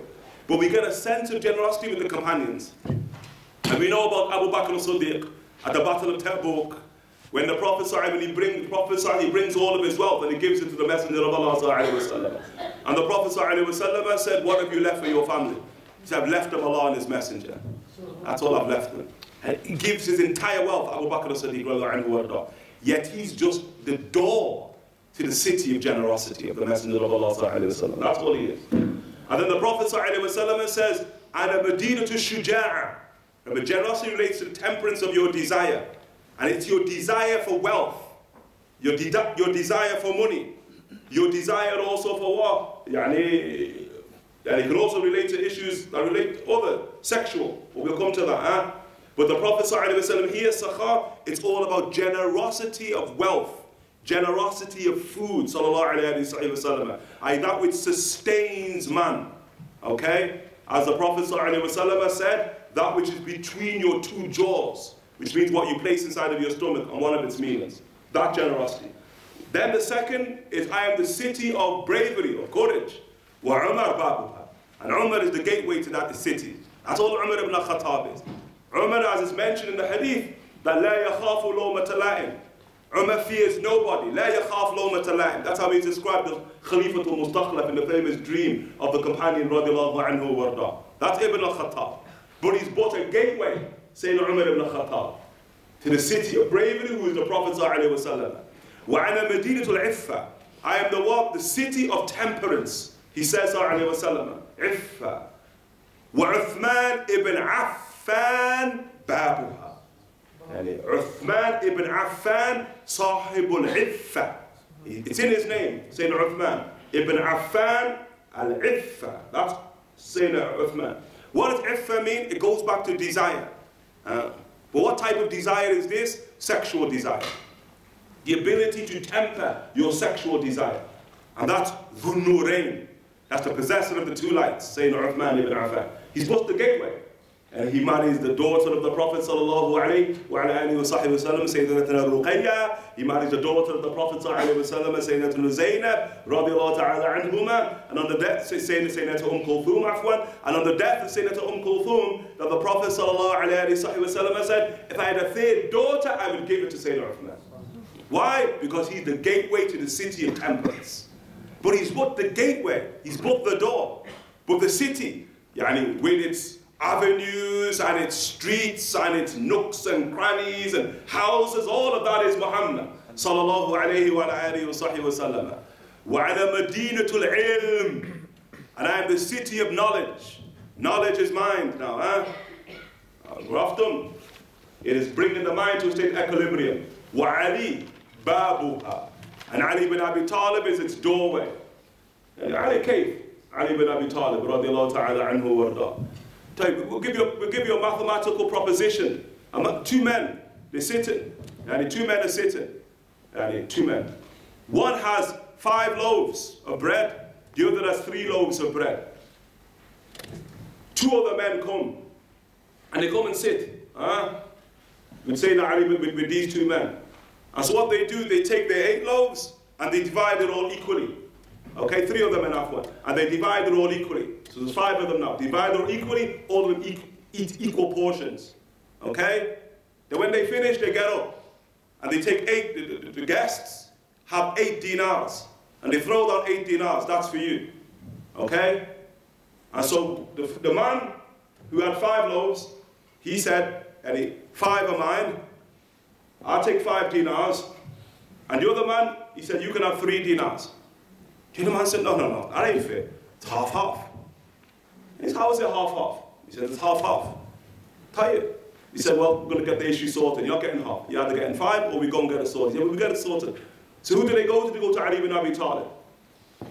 But we get a sense of generosity with the companions. And we know about Abu Bakr as-Siddiq at the Battle of Tabuk, when the Prophet he, bring, the Prophet he brings all of his wealth and he gives it to the Messenger of Allah And the Prophet said, what have you left for your family? Said, I've left them Allah and His Messenger. That's all I've left them. And he gives his entire wealth, Abu Bakr as-Siddiq, yet he's just the door to the city of generosity of the Messenger of Allah. That's all he is. And then the Prophet says, and a Medina to Shuja'a. Remember, generosity relates to the temperance of your desire. And it's your desire for wealth, your, de your desire for money, your desire also for what? Yani, and it can also relate to issues that relate to other, sexual. But we'll come to that. Huh? But the Prophet ﷺ here, sakha, it's all about generosity of wealth, generosity of food, wa sallam. That which sustains man. Okay? As the Prophet ﷺ said, that which is between your two jaws, which means what you place inside of your stomach on one of its meanings. That generosity. Then the second is, I am the city of bravery, of courage. Wa Umar babuha. And Umar is the gateway to that city. That's all Umar ibn Khattab is. Umar, as is mentioned in the hadith, that لا يخاف لومة لائم. Umar fears nobody. لا يخاف لومة لائم. That's how he's described as Khalifatul Mustakhlaf in the famous dream of the companion radiallahu anhu warda. That's Ibn al-Khattab. But he's bought a gateway, Sayyidina Umar ibn Khattab, to the city of bravery, who is the Prophet sallallahu alaihi wasallam. مدينة العفة. I am the what? The city of temperance. He says sallallahu alaihi wasallam. عفة. وعثمان ibn Affan بابها. يعني عثمان ibn Affan صاحب العفة. It's in his name, Sayyidina Uthman. Ibn Affan al-Iffa. That's Sayyidina Uthman. What does iffa mean? It goes back to desire. Uh, but what type of desire is this? Sexual desire. The ability to temper your sexual desire. And that's Dhunnurain. That's the possessor of the two lights, Sayyidina Uthman ibn Affan. He's both the gateway. And he marries the daughter of the Prophet sallallahu sahbihi wasallam, Sayyidatuna Ruqayya. He marries the daughter of the Prophet sallallahu alayhi wa sallam, Sayyidatuna Zaynab, radiallahu ta'ala anhuma. And on the death, Sayyidina Umm Kulthum, afwan. And on the death of Sayyidina Umm Kulthum, that the Prophet sallallahu alayhi wa sallam said, if I had a third daughter, I would give it to Sayyidina Uthman. Why? Because he's the gateway to the city of temperance. But he's but the gateway, he's but the door. But the city, yani, with its avenues and its streets and its nooks and crannies and houses, all of that is Muhammad sallallahu alayhi wa alayhi wa sahbihi wa sallam. وَعَلَى مَدِينَةُ الْعِلْمِ And I am the city of knowledge. Knowledge is mind now, huh? Grafton. It is bringing the mind to a state of equilibrium. وَعَلِي بَابُهَا and Ali bin Abi Talib is its doorway. Ali Kayf, Ali bin Abi Talib, radiallahu ta'ala anhu warda. We'll give, you a, we'll give you a mathematical proposition. Two men, they're sitting. And two men are sitting. And two men. One has five loaves of bread. The other has three loaves of bread. Two other men come. And they come and sit. Huh? With Sayyidina Ali, with, with, with these two men. And so what they do, they take their eight loaves and they divide it all equally. Okay, three of them and half one. And they divide it all equally. So there's five of them now. Divide it all equally, all of them eat equal portions. Okay? Then when they finish, they get up. And they take eight, the, the, the guests have eight dinars. And they throw down eight dinars. That's for you. Okay? And so the, the man who had five loaves, he said, Eddie, five are mine. I'll take five dinars. And the other man, he said, you can have three dinars. The other man said, no, no, no, that ain't fair. It's half-half. He said, how is it half-half? He said, it's half-half. Tired. He said, well, we're going to get the issue sorted. You're not getting half. You're either getting five or we go and get it sorted. Yeah, we get it sorted. So who do they go to? They go to Ali ibn Abi Talib.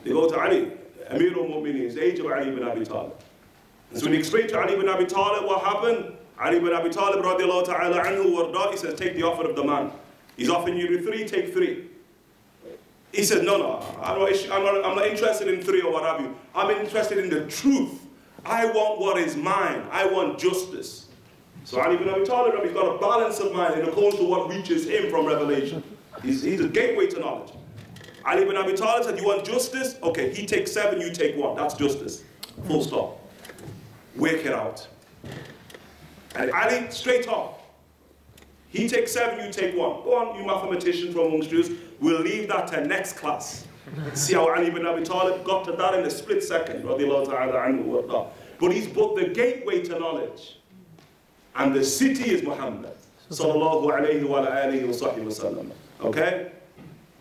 They go to Ali. Amir al-Mu'mineen, the age of Ali ibn Abi Talib. And so when he explained to Ali ibn Abi Talib what happened, Ali ibn Abi Talib radiallahu ta'ala anhu warda, he says, take the offer of the man. He's offering you three, take three. He said, no, no, I'm not, I'm, not, I'm not interested in three or what have you. I'm interested in the truth. I want what is mine. I want justice. So Ali ibn Abi Talib, he's got a balance of mind in accordance to what reaches him from revelation. He's, he's a gateway to knowledge. Ali ibn Abi Talib said, you want justice? Okay, he takes seven, you take one. That's justice. Full stop. Work it out. And Ali, straight off. He takes seven, you take one. Go on, you mathematicians from amongst Jews. We'll leave that to next class. See how Ali ibn Abi Talib got to that in a split second. But he's but the gateway to knowledge. And the city is Muhammad. Sallallahu alayhi wa alihi wa sallam. Okay?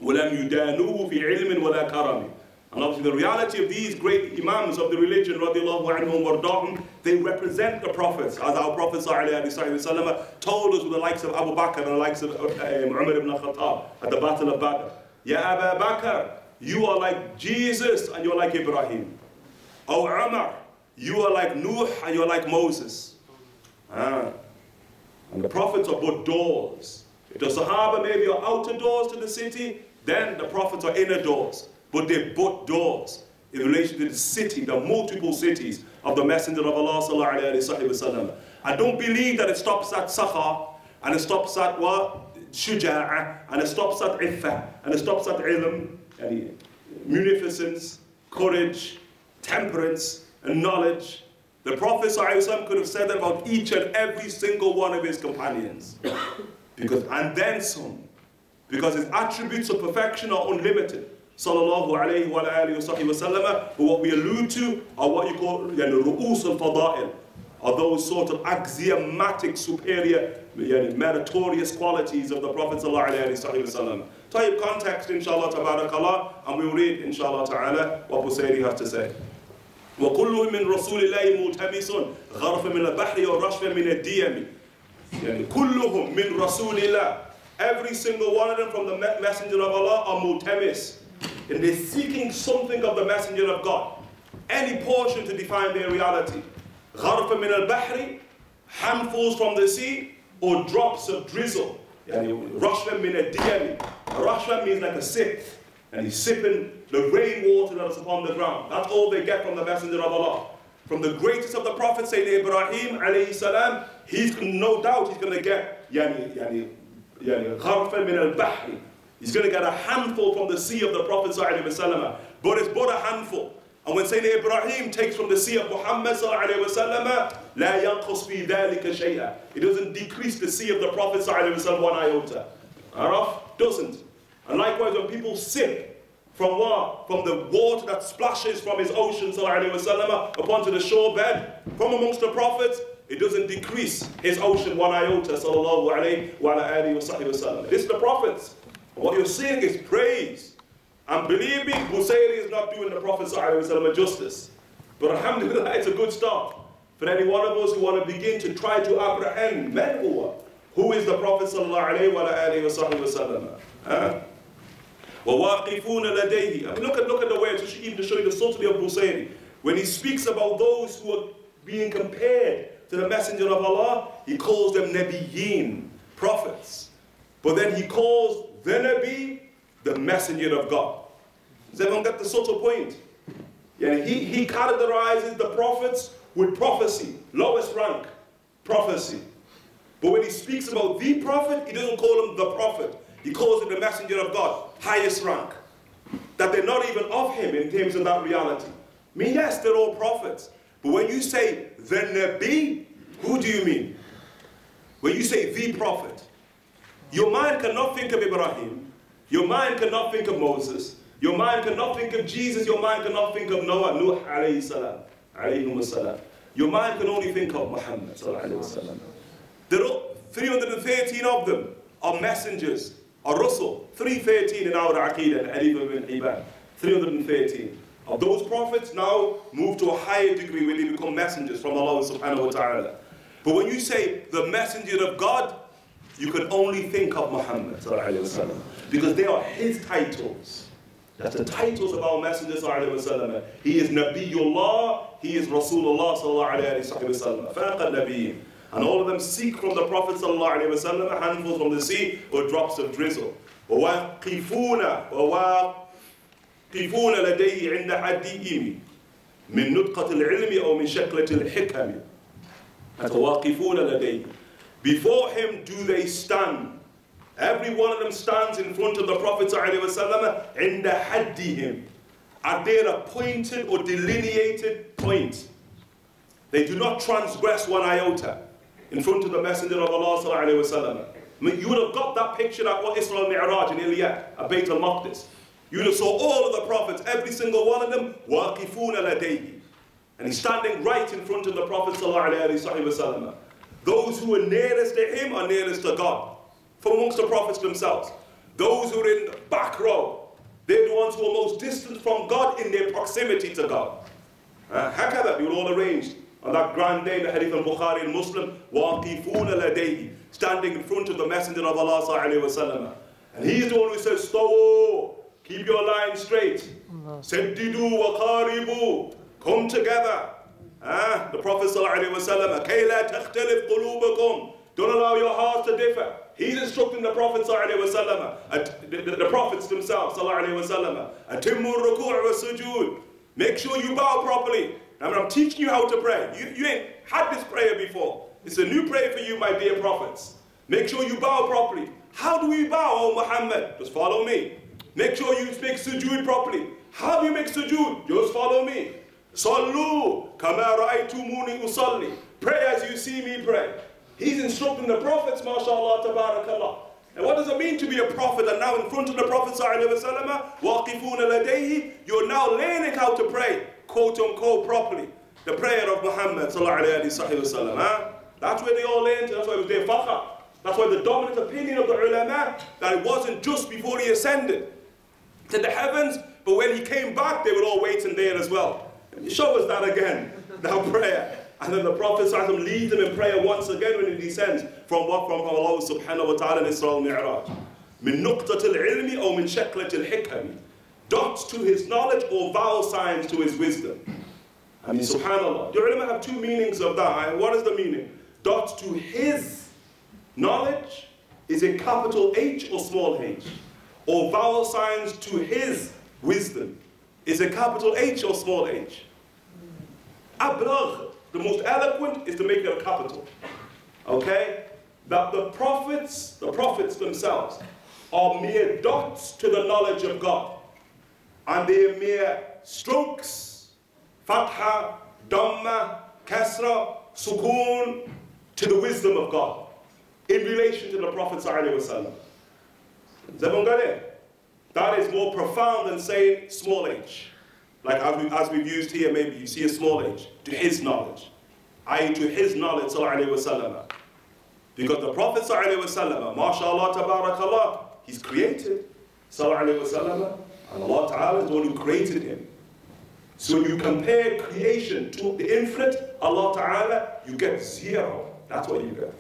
وَلَمْ يُدَانُوهُ فِي عِلْمٍ وَلَا كَرَمٍ and obviously the reality of these great imams of the religion, anhum, they represent the prophets, as our Prophet وسلم, told us with the likes of Abu Bakr and the likes of um, Umar ibn Khattab at the Battle of Badr. Ya Abu Bakr, you are like Jesus and you're like Ibrahim. O Umar, you are like Nuh and you're like Moses. Ah. And the prophets are but doors. If the Sahaba maybe are outer doors to the city, then the prophets are inner doors. But they but doors in relation to the city, the multiple cities of the Messenger of Allah I don't believe that it stops at Sakha and it stops at what? Shuja'a and it stops at Iffa and it stops at Ilm, munificence, courage, temperance, and knowledge. The Prophet could have said that about each and every single one of his companions. because, and then some. Because his attributes of perfection are unlimited sallallahu alayhi wa alayhi wa sallam, but what we allude to are what you call yani, ru'us al-fada'il, are those sort of axiomatic, superior, yani, meritorious qualities of the Prophet sallallahu alayhi wa sallam. Type context, inshallah, tabarakallah, and we'll read, inshallah ta'ala, what Busayri has to say. وكل من رسول الله ملتمس غرف من البحر ورشف من الديم يعني كلهم من رسول الله every single one of them from the messenger of Allah are multemis and they're seeking something of the messenger of God. Any portion to define their reality. غَرْفَ مِنَ الْبَحْرِ Handfuls from the sea or drops of drizzle. يعني رَشْفًا مِنَ الدِّيَمِ Rashwa means like a sip. And he's sipping the rainwater that is upon the ground. That's all they get from the messenger of Allah. From the greatest of the prophets, Sayyidina Ibrahim alayhi salam, he's no doubt he's going to get يعني يعني يعني غرفة من البحر He's going to get a handful from the sea of the Prophet ﷺ, but it's but a handful. And when Sayyidina Ibrahim takes from the sea of Muhammad ﷺ, لا ينقص في ذلك شيئا. It doesn't decrease the sea of the Prophet ﷺ one iota. Araf? Doesn't. And likewise when people sip from what? From the water that splashes from his ocean ﷺ upon the shore bed, from amongst the prophets, it doesn't decrease his ocean one iota sallallahu alayhi wa alayhi wa sallam. This is the prophets. What you're seeing is praise. And believe me, Busayri is not doing the Prophet ﷺ a justice. But alhamdulillah, it's a good start for any one of us who want to begin to try to apprehend men who Who is the Prophet sallallahu wasallam? وَوَاقِفُونَ لَدَيْهِ I mean, look at, look at the words, even to show you the subtlety of Busayri. When he speaks about those who are being compared to the Messenger of Allah, he calls them Nabiyyin, prophets. But then he calls the Nabi, the messenger of God. Does everyone get the subtle point? Yeah, he, he categorizes the prophets with prophecy, lowest rank, prophecy. But when he speaks about the prophet, he doesn't call him the prophet. He calls him the messenger of God, highest rank. That they're not even of him in terms of that reality. I mean, yes, they're all prophets. But when you say the Nabi, who do you mean? When you say the prophet, your mind cannot think of Ibrahim. Your mind cannot think of Moses. Your mind cannot think of Jesus. Your mind cannot think of Noah, Nuh alayhi salam, alayhim salam. Your mind can only think of Muhammad. There are 313 of them are messengers, are Rusul. 313 in our Aqidah Hadith ibn Hibban. 313. Of those prophets now move to a higher degree where they become messengers from Allah subhanahu wa ta'ala. But when you say the messenger of God, you can only think of Muhammad because they are his titles. That's the titles of our Messenger sallallahu He is Nabiullah, he is Rasulullah sallallahu alayhi wa sallam. And all of them seek from the Prophet sallallahu alayhi wa sallam handfuls from the sea or drops of drizzle. وواقفون وواقفون لديه عند حدهم من نطقة العلم أو من شكلة الحكم واقفون لديه before him do they stand. Every one of them stands in front of the Prophet in the haddihim, at their appointed or delineated point. They do not transgress one iota in front of the Messenger of Allah. I mean, you would have got that picture at what Isra al-Mi'raj in Iliyah, at Bayt al-Maqdis. You would have saw all of the prophets, every single one of them, waqifuna ladayhi. And he's standing right in front of the Prophet those who are nearest to him are nearest to God. From amongst the prophets themselves. Those who are in the back row, they're the ones who are most distant from God in their proximity to God. Uh, Hakada, they were all arranged on that grand day, in the Hadith al-Bukhari and Muslim, waqifun ladayhi standing in front of the Messenger of Allah sallallahu And he's the one who says, Stawu, keep your line straight. Saddidu wa qaribu, come together. Ah, the Prophet wasallam, don't allow your hearts to differ. He's instructing the Prophet sallallahu the, the, the prophets themselves sujood. Make sure you bow properly. I mean, I'm teaching you how to pray. You, you ain't had this prayer before. It's a new prayer for you, my dear prophets. Make sure you bow properly. How do we bow, O Muhammad? Just follow me. Make sure you make sujood properly. How do you make sujood? Just follow me. Sallu kama ra'aytumuni usalli. Pray as you see me pray. He's instructing the prophets, mashallah, tabarakallah. And what does it mean to be a prophet? And now in front of the Prophet sallallahu you're now learning how to pray, quote unquote, properly. The prayer of Muhammad alayhi wa that's where they all learned, that's why it was their. That's why the dominant opinion of the ulama, that it wasn't just before he ascended to the heavens, but when he came back, they were all waiting there as well. Show us that again, now prayer. And then the Prophet leads them in prayer once again when he descends from what? From Allah subhanahu wa ta'ala in Isra al-Mi'raj. من نقطة العلم أو من شكلة الحكم dots to his knowledge or vowel signs to his wisdom. I mean, subhanAllah. The ulama have two meanings of that. What is the meaning? dot to his knowledge is a capital H or small h. Or vowel signs to his wisdom is a capital H or small h. Ablagh, the most eloquent, is to make it a capital. Okay? That the prophets, the prophets themselves, are mere dots to the knowledge of God. And they are mere strokes, fatha, dhamma, kasra, sukun, to the wisdom of God in relation to the Prophet ﷺ. That is more profound than saying small h. Like as, we, as we've used here, maybe you see a small h, to his knowledge. I to his knowledge, sallallahu alayhi wa. Because the Prophet sallallahu alayhi wa sallam, mashallah, tabarakallah, he's created. Sallallahu alayhi wa and Allah Ta'ala is the one who created him. So when you compare creation to the infinite, Allah Ta'ala, you get zero. That's what you get.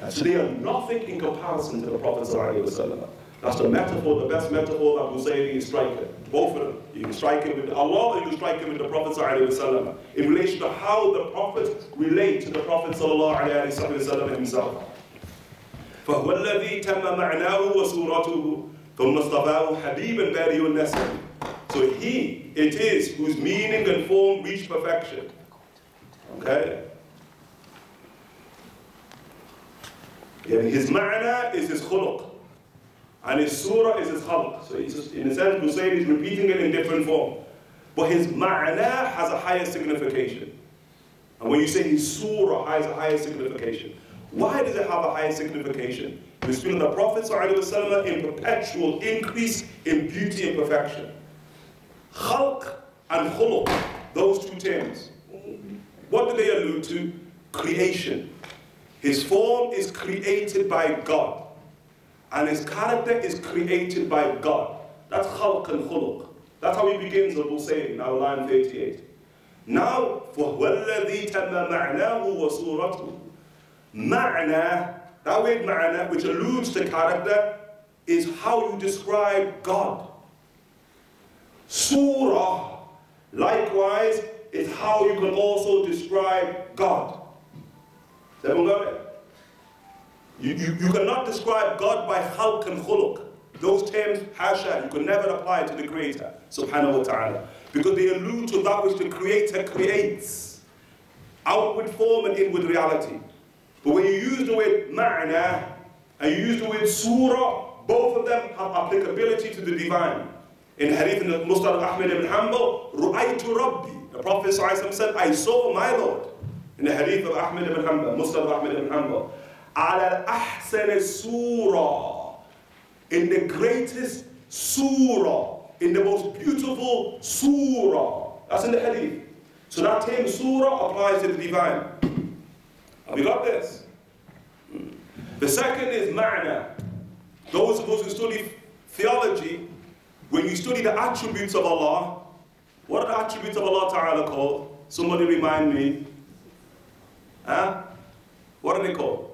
Uh, so they are nothing in comparison to the Prophet Sallallahu Alaihi Wasallam. That's the metaphor, the best metaphor that Busayri is striking. Both of them. You can strike him with Allah and you strike him with the Prophet ﷺ in relation to how the Prophet relate to the Prophet ﷺ himself. فهو الذي تم معناه وصورته ثم اصطفاه حبيبا So he, it is, whose meaning and form reach perfection. Okay? Yeah, his ma'na is his khuluq. And his surah is his khalq. So in a sense, Busayri is repeating it in different form. But his ma'na has a higher signification. And when you say his surah has a higher signification, why does it have a higher signification? Because the Prophet ﷺ in perpetual increase in beauty and perfection. Khalq and khuluq, those two terms, what do they allude to? Creation. His form is created by God. And his character is created by God. That's khalq and khuluq. That's how he begins, Abu saying, now line 38. Now, فَهُوَ الَّذِي تَمَّ مَعْنَاهُ وَصُورَتُهُ Ma'na, that word ma'na, which alludes to character, is how you describe God. Surah, likewise, is how you can also describe God. Everyone got it? You, you, you cannot describe God by khalq and khuluq. Those terms, hasha, you can never apply to the Creator, subhanahu wa ta'ala. Because they allude to that which the Creator creates. Outward form and inward reality. But when you use the word ma'na and you use the word surah, both of them have applicability to the divine. In hadith in Musnad Ahmed ibn Hanbal, Ru'aytu Rabbi. The Prophet said, I saw my Lord. In the hadith of Ahmed ibn Hanbal, Musnad Ahmed ibn Hanbal. Ala ahsan surah. In the greatest surah. In the most beautiful surah. That's in the hadith. So that term surah applies to the divine. Have you got this? The second is ma'na. Those of us who study theology, when you study the attributes of Allah, what are the attributes of Allah Ta'ala called? Somebody remind me. Huh? What are they called?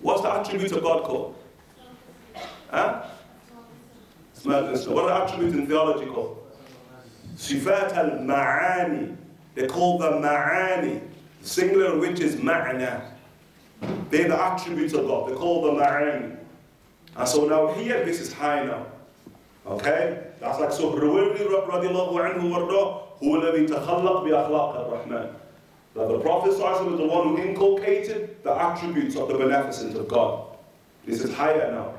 What's the attributes of God called? Huh? What are the attributes in theology called? Sifat al-ma'ani. They call them ma'ani. Singular which is ma'na. They're the attributes of God. They call them ma'ani. And so now here, this is high now. Okay? That's like so Ruwayli radiallahu anhu warda, هو الذي تخلق بأخلاق الرحمن. that the Prophet was the one who inculcated the attributes of the beneficence of God. This is higher now.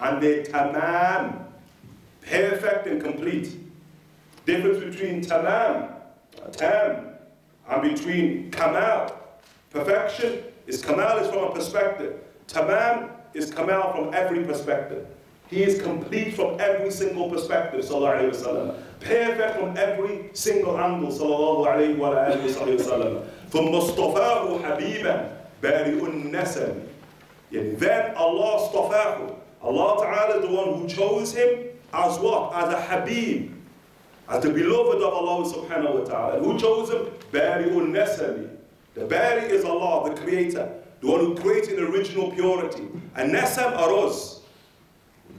And they tamam, perfect and complete. Difference between tamam, tam, and between kamal. Perfection is kamal is from a perspective. Tamam is kamal from every perspective. He is complete from every single perspective, sallallahu alayhi wa Perfect from every single angle, sallallahu alayhi wa sallam. ثم اصطفاه حبيبا بارئ النسب. Yani then Allah اصطفاه. Allah Ta'ala is the one who chose him as what? As a Habib. As the beloved of Allah subhanahu wa ta'ala. Who chose him? Bari Nasabi. The Bari is Allah, the creator. The one who created original purity. And Nasab are us.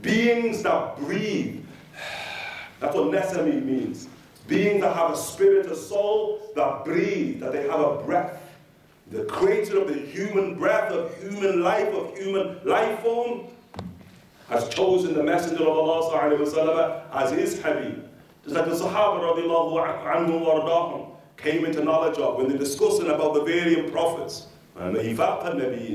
Beings that breathe. That's what Nasami means. Beings that have a spirit, a soul, that breathe, that they have a breath. The creator of the human breath, of human life, of human life form, has chosen the messenger of Allah وسلم, as his Habib. Just like the Sahaba radiallahu anhu wa came into knowledge of when they're discussing about the various prophets. And the Nabi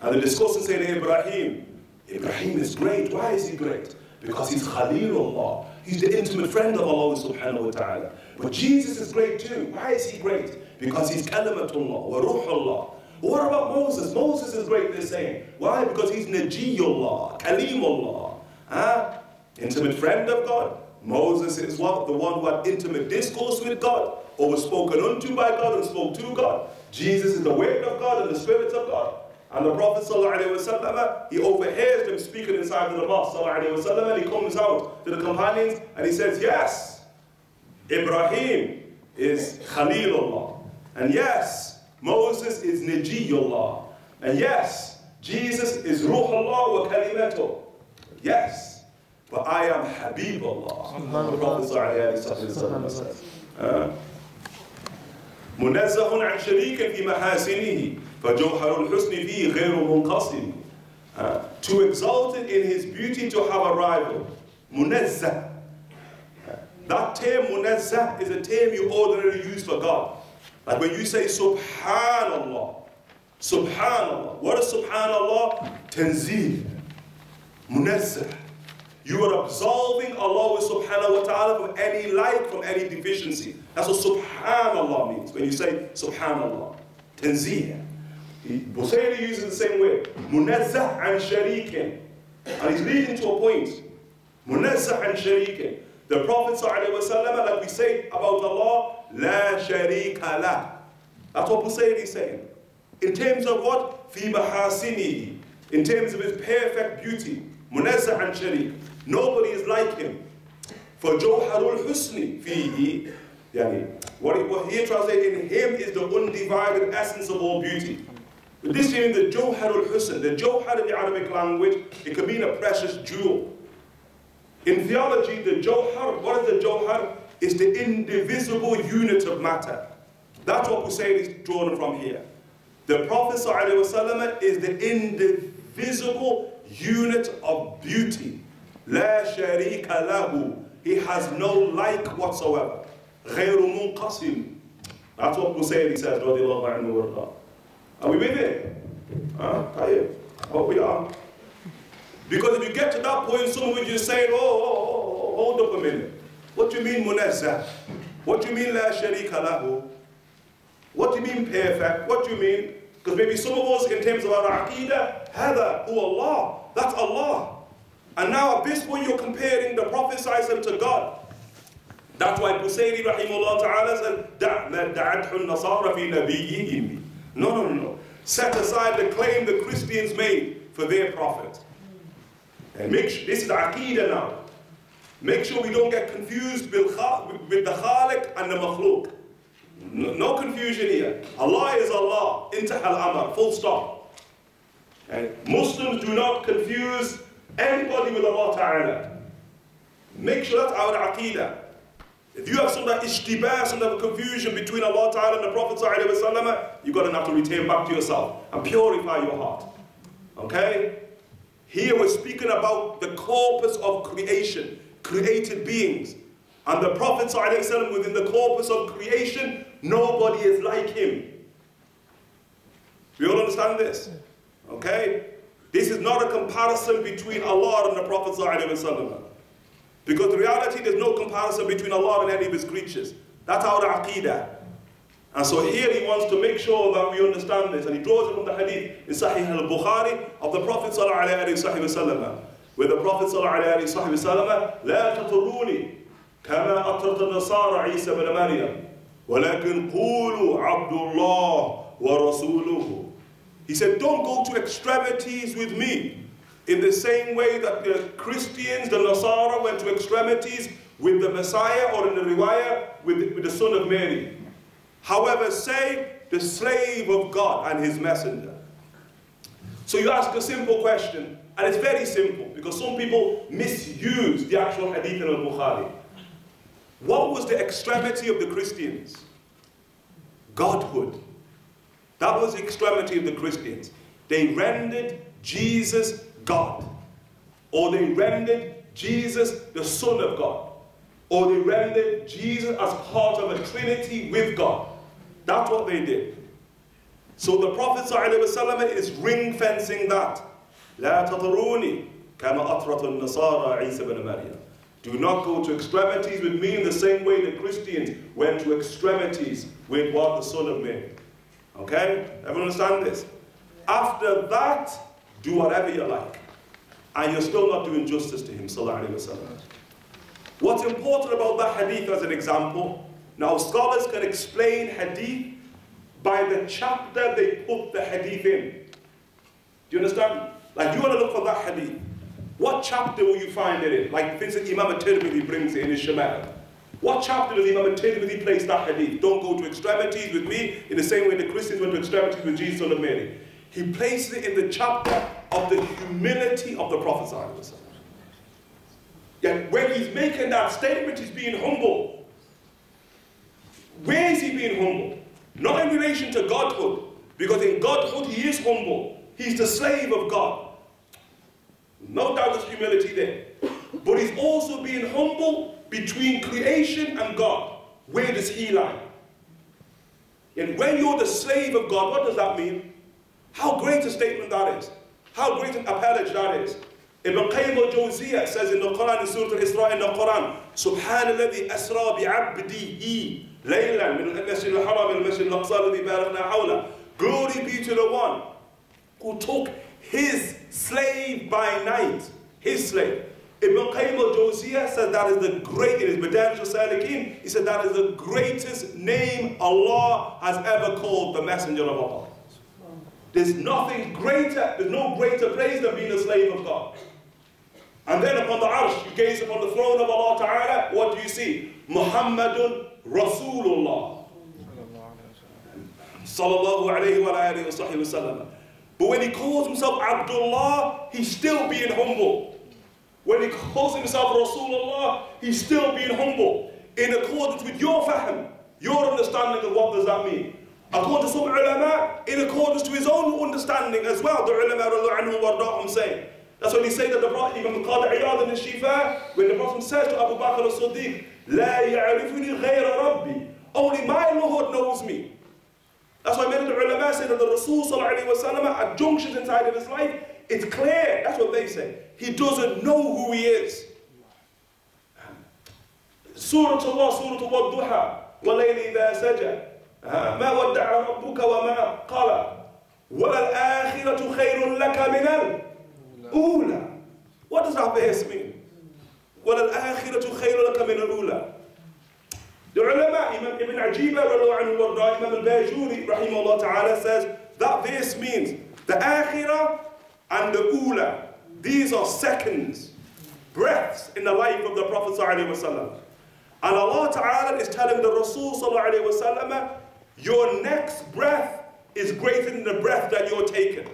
And they're discussing saying Ibrahim. Ibrahim is great. Why is he great? Because he's Khalilullah. He's the intimate friend of Allah subhanahu wa ta'ala. But Jesus is great too. Why is he great? Because he's Kalimatullah wa Ruhullah. What about Moses? Moses is great, they're saying. Why? Because he's Najiyullah, Kalimullah. Huh? Intimate friend of God. Moses is what? The one who had intimate discourse with God, or was spoken unto by God and spoke to God. Jesus is the word of God and the Spirit of God. And the Prophet ﷺ, he overhears them speaking inside the mosque ﷺ, and he comes out to the companions and he says, yes, Ibrahim is Khalilullah. And yes, Moses is Najiyullah. And yes, Jesus is Ruhullah wa Kalimatuh. Yes. But I am Habibullah. The Prophet says. منزه عن شريك في محاسنه فَجَوْهَرُ الْحُسْنِ uh, it غَيْرُ To in his beauty to have a rival. Munazzah. Uh, that term munazzah is a term you ordinarily use for God. Like when you say subhanallah. Subhanallah. What is subhanallah? Tanzih. Munazzah. You are absolving Allah subhanahu wa ta'ala from any light, from any deficiency. That's what subhanallah means when you say subhanallah. Tanzih. Tanzih. Busayri uses the same word. Munazzah an sharikin. And he's leading to a point. Munazzah an sharikin. The Prophet ﷺ, like we say about Allah, la sharika la. That's what Busayri is saying. In terms of what? Fi mahasinihi. In terms of his perfect beauty. Munazzah an sharik. Nobody is like him. For Jawharul Husni fihi, yani, what, what here translated in him is the undivided essence of all beauty. This meaning the Jawhar husn, the Jawhar in the Arabic language, it could mean a precious jewel. In theology, the Jawhar, what is the Jawhar? Is the indivisible unit of matter. That's what Busayri is drawn from here. The Prophet ﷺ is the indivisible unit of beauty. لا شريك له. He has no like whatsoever. غير منقسم. That's what Busayri says, radiallahu anhu wa Are we with it? Huh? What we are. Because if you get to that point, some of you say, oh, oh, oh, oh, hold up a minute. What do you mean munazzah? What do you mean la sharika lahu? What do you mean perfect? What do you mean? Because maybe some of us, in terms of our aqidah, hada, who Allah, that's Allah. And now at this point, you're comparing the Prophet to God. That's why Busayri rahimahullah ta'ala said, دَعْتْهُ النَّصَارَ فِي نَبِيِّهِمْ no, no, no, no. Set aside the claim the Christians made for their prophet. And make sure, this is Aqidah now. Make sure we don't get confused with the Khaliq and the Makhluk. No, no confusion here. Allah is Allah. Intahal Amar. Full stop. And Muslims do not confuse anybody with Allah Ta'ala. Make sure that's our Aqidah. If you have some of that ishtibah, some of that confusion between Allah Ta'ala and the Prophet Sallallahu you're going to have to return back to yourself and purify your heart. Okay? Here we're speaking about the corpus of creation, created beings. And the Prophet ﷺ, within the corpus of creation, nobody is like him. We all understand this? Okay? This is not a comparison between Allah and the Prophet ﷺ. Because in reality, there's no comparison between Allah and any of his creatures. That's our aqidah. And so here he wants to make sure that we understand this. And he draws it from the hadith in Sahih al-Bukhari of the Prophet sallallahu where the Prophet sallallahu alayhi wa sallam, لا تطروني كما أطرت النصارى عيسى بن مريم ولكن قولوا عبد الله ورسوله He said, don't go to extremities with me in the same way that the Christians, the Nasara, went to extremities with the Messiah or in the Riwayah with, with the son of Mary. However, say the slave of God and his messenger. So you ask a simple question, and it's very simple because some people misuse the actual hadith in al-Bukhari. What was the extremity of the Christians? Godhood. That was the extremity of the Christians. They rendered Jesus God. Or they rendered Jesus the Son of God. Or they rendered Jesus as part of a trinity with God. That's what they did. So the Prophet ﷺ is ring fencing that. لا تطروني كما أطرت النصارى عيسى بن مريم. Do not go to extremities with me in the same way the Christians went to extremities with what the Son of Mary. Okay? Everyone understand this? After that, do whatever you like. And you're still not doing justice to him, What's important about that hadith as an example, now scholars can explain hadith by the chapter they put the hadith in. Do you understand? Like you want to look for that hadith. What chapter will you find it in? Like, for instance, Imam al-Tirmidhi brings in his Shama'il. What chapter does Imam al-Tirmidhi place that hadith? Don't go to extremities with me in the same way the Christians went to extremities with Jesus son of Mary. He places it in the chapter of the humility of the Prophet Yet when he's making that statement, he's being humble. Where is he being humble? Not in relation to Godhood, because in Godhood he is humble. He's the slave of God. No doubt there's humility there. But he's also being humble between creation and God. Where does he lie? And when you're the slave of God, what does that mean? How great a statement that is. How great an apology that is. Ibn Qayyim al-Jawziyah says in the Quran, in Surah Al-Isra, in the Quran, سبحان الذي أسرى بعبده ليلا من المسجد الحرام إلى المسجد الأقصى الذي Barakna Hawla. Glory be to the one who took his slave by night. His slave. Ibn Qayyim al-Jawziyah said that is the great, in his Madarij al-Salikin, he said that is the greatest name Allah has ever called the messenger of Allah. There's nothing greater, there's no greater praise than being a slave of God. And then upon the arsh, you gaze upon the throne of Allah Ta'ala, what do you see? Muhammadun Rasulullah. Sallallahu alayhi wa. But when he calls himself Abdullah, he's still being humble. When he calls himself Rasulullah, he's still being humble in accordance with your fahm, your understanding of what does that mean According to some ulama, in accordance to his own understanding as well, the ulama say. That's when he say that the Prophet, Imam Qadi Iyad in the Shifa, when the Prophet says to Abu Bakr as-Siddiq, لا يعرفني غير ربي, only my Lord knows me. That's why many of the ulama say that the Rasul wasallam, at junctions inside of his life, it's clear, that's what they say. He doesn't know who he is. Surah Allah, Surah Allah, وَلَيْلِ إِذَا سَجَى ما ودع ربك وما قال وللآخرة خير لك من الأولى What does that verse mean? وللآخرة خير لك من الأولى The ulama, Imam Ibn Ajiba, Imam al-Bajuri, rahimahullah ta'ala, says that verse means the akhirah and the ula. These are seconds, breaths in the life of the Prophet sallallahu And Allah ta'ala is telling the Rasul sallallahu your next breath is greater than the breath that you're taking.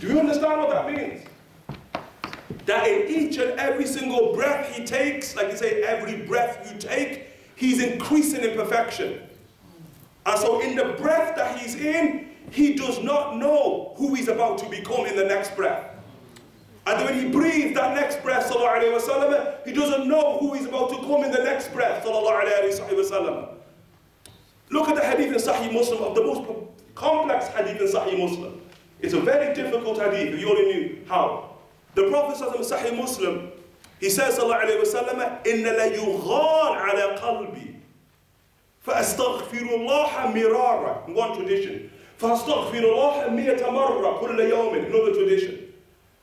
Do you understand what that means? That in each and every single breath he takes, like you say, every breath you take, he's increasing in perfection. And so in the breath that he's in, he does not know who he's about to become in the next breath. And when he breathes that next breath, وسلم, he doesn't know who he's about to come in the next breath. Look at the hadith in Sahih Muslim of the most complex hadith in Sahih Muslim. It's a very difficult hadith, you only knew how. The Prophet says in Sahih Muslim, he says, sallallahu alayhi wa sallam, إِنَّ لَيُغَانْ عَلَى قَلْبِي فَأَسْتَغْفِرُ اللَّهَ مِرَارًا In one tradition. فَأَسْتَغْفِرُ اللَّهَ مِيَةَ مَرَّةً كُلَّ يَوْمٍ Another tradition.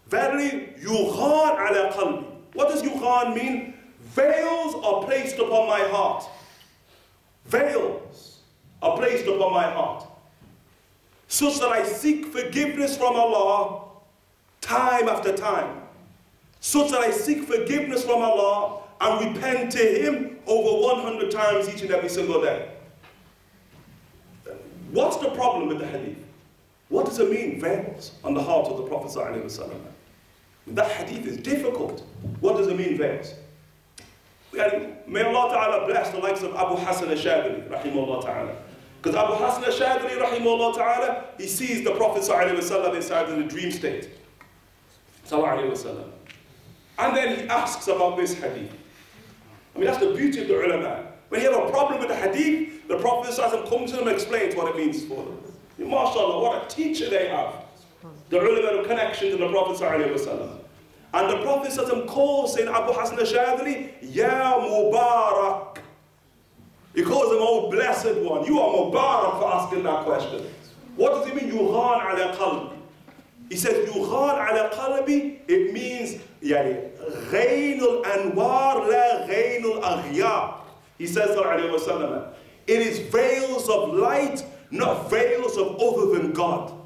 Verily, yughan ala qalbi. What does yughan mean? Veils are placed upon my heart. Veils are placed upon my heart. Such that I seek forgiveness from Allah time after time. Such that I seek forgiveness from Allah and repent to Him over 100 times each and every single day. What's the problem with the hadith? What does it mean, veils on the heart of the Prophet Sallallahu Alaihi Wasallam? That hadith is difficult. What does it mean, veils? May Allah Ta'ala bless the likes of Abu Hassan al-Shadili, rahimahullah ta'ala. Because Abu Hassan al-Shadili, rahimahullah ta'ala, he sees the Prophet sallallahu inside in a dream state. And then he asks about this hadith. I mean, that's the beauty of the ulama. When you have a problem with the hadith, the Prophet comes to them and explains what it means for them. MashaAllah, what a teacher they have the ulama connection to the Prophet And the Prophet calls Sayyidina Abu Hassan al-Shadili, Ya Mubarak. He calls him, Oh blessed one, you are Mubarak for asking that question. What does it mean, Yughan ala qalbi? He says, Yughan ala qalbi, it means, yani, Ghainul anwar la ghainul aghyar. He says, Sallallahu Alaihi Wasallam, it is veils of light, not veils of other than God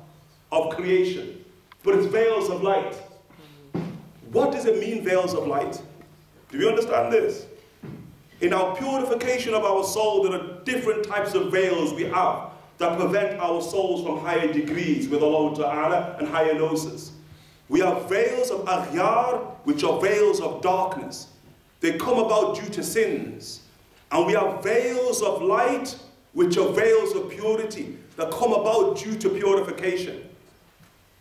of creation, but it's veils of light. What does it mean, veils of light? Do we understand this? In our purification of our soul, there are different types of veils we have that prevent our souls from higher degrees with Allah Ta'ala and higher gnosis. We have veils of aghyar, which are veils of darkness. They come about due to sins. And we have veils of light, which are veils of purity, that come about due to purification.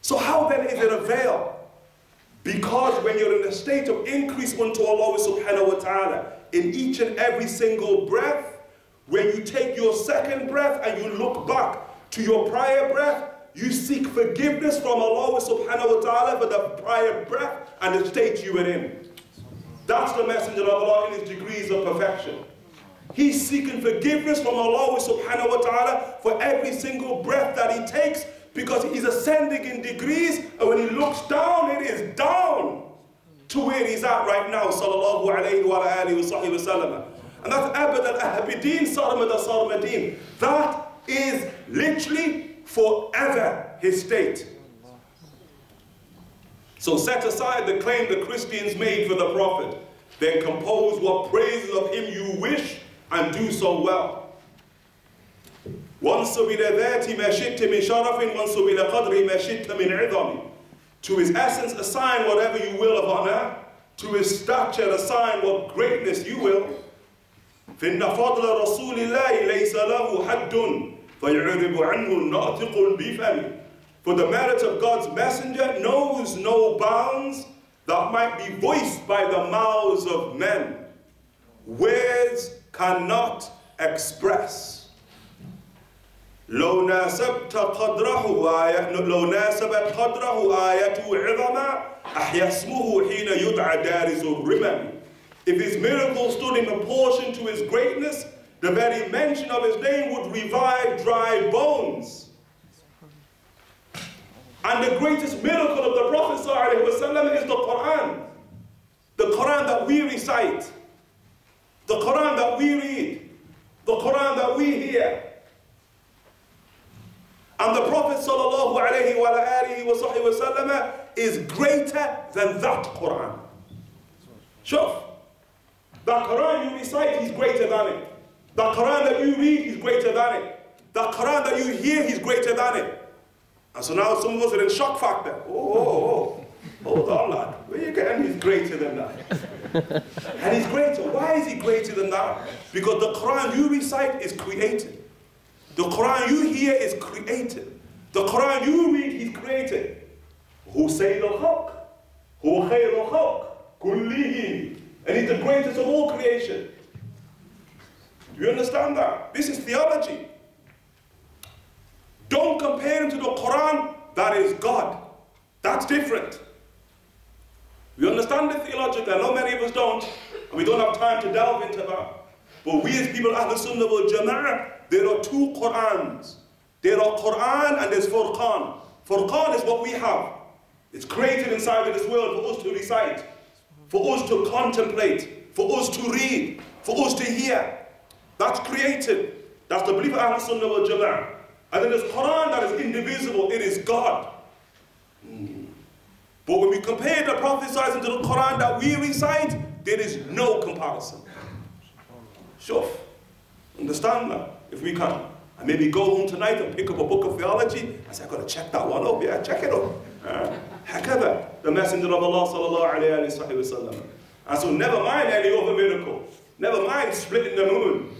So how then is it a veil? Because when you're in a state of increase unto Allah subhanahu wa ta'ala, in each and every single breath, when you take your second breath and you look back to your prior breath, you seek forgiveness from Allah subhanahu wa ta'ala for the prior breath and the state you were in. That's the messenger of Allah in his degrees of perfection. He's seeking forgiveness from Allah subhanahu wa ta'ala for every single breath that he takes because he's ascending in degrees and when he looks down, it is down to where he's at right now, sallallahu alayhi wa sallam. And that's Abad al-Ahbidin Sarmad al-Sarmadin. That is literally forever his state. So set aside the claim the Christians made for the Prophet. Then compose what praises of him you wish and do so well. وانصب إلى ذات ما شئت من شرف وانصب إلى قدر ما شئت من عظم To his essence assign whatever you will of honor. To his stature assign what greatness you will. فإن فضل رسول الله ليس له حد فيعرب عنه ناطق بفمه For the merit of God's messenger knows no bounds that might be voiced by the mouths of men. Words cannot express. لو ناسبت قدره آية لو ناسبت قدره آية عظما أحيا اسمه حين يدعى دارس الرمم If his miracle stood in proportion to his greatness, the very mention of his name would revive dry bones. And the greatest miracle of the Prophet ﷺ is the Quran. The Quran that we recite, the Quran that we read, the Quran that we hear. And the Prophet ﷺ is greater than that Quran. Sure. The Quran you recite, is greater than it. The Quran that you read, is greater than it. The Quran that you hear, is greater than it. And so now some of us are in shock factor. Oh, oh, oh, oh. Hold on, lad. Where you getting? He's greater than that. and he's greater. Why is he greater than that? Because the Quran you recite is created. The Quran you hear is created. The Quran you read, he's created. Who say the haq? Who khayr haq? Kullihim. And he's the greatest of all creation. Do you understand that? This is theology. Don't compare him to the Quran, that is God. That's different. We understand the theologically. I know many of us don't, and we don't have time to delve into that. But we as people, Ahl Sunnah wal Jama'ah, there are two Qurans. There are Quran and there's Furqan. Furqan is what we have. It's created inside of this world for us to recite, for us to contemplate, for us to read, for us to hear. That's created. That's the belief of Ahl Sunnah wal Jama'ah. And then there's Quran that is indivisible. It is God. But when we compare the Prophet to the Quran that we recite, there is no comparison. Sure. Understand that? If we can. And maybe go home tonight and pick up a book of theology and say, I've got to check that one up. Yeah, check it up. Uh, the Messenger of Allah sallallahu alayhi wa sallam. And so never mind any other miracle. Never mind splitting the moon.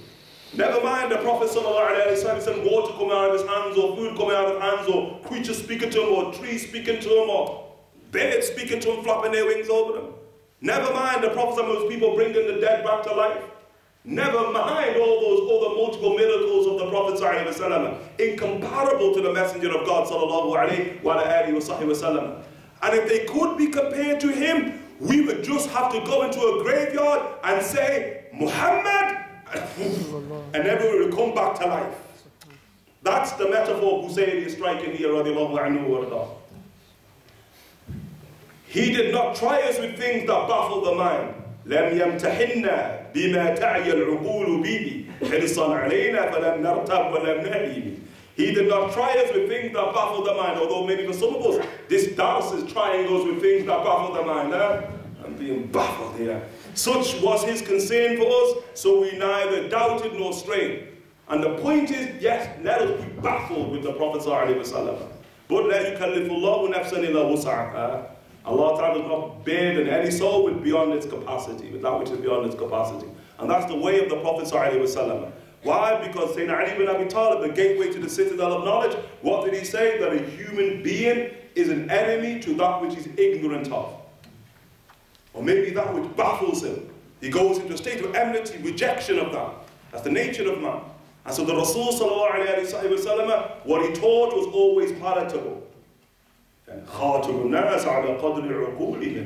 Never mind the Prophet ﷺ, water coming out of his hands, or food coming out of his hands, or creatures speaking to him, or trees speaking to him, or birds speaking to him, flapping their wings over them. Never mind the Prophet those people bringing the dead back to life. Never mind all those other multiple miracles of the Prophet ﷺ, incomparable to the Messenger of God sallallahu wasallam. And if they could be compared to him, we would just have to go into a graveyard and say, Muhammad and everyone will come back to life. That's the metaphor Hussein is striking here, anhu He did not try us with things that baffle the mind. لم يمتحنا بما تعي العقول به حرصا علينا فلم نرتب ولم نهيم He did not try us with things that baffle the mind, although maybe for some of us, this dance is trying us with things that baffle the mind. Huh? I'm being baffled here. Such was his concern for us, so we neither doubted nor strayed. And the point is, yes, let us be baffled with the Prophet ﷺ. But لا يكلف الله نفسا إلا وسعها. Allah Ta'ala does not bear than any soul with beyond its capacity, with that which is beyond its capacity. And that's the way of the Prophet Sallallahu Why? Because Sayyidina Ali bin Abi Talib, the gateway to the citadel of knowledge, what did he say? That a human being is an enemy to that which he's ignorant of. Or maybe that which baffles him. He goes into a state of enmity, rejection of that. That's the nature of man. And so the Rasul Sallallahu what he taught was always palatable And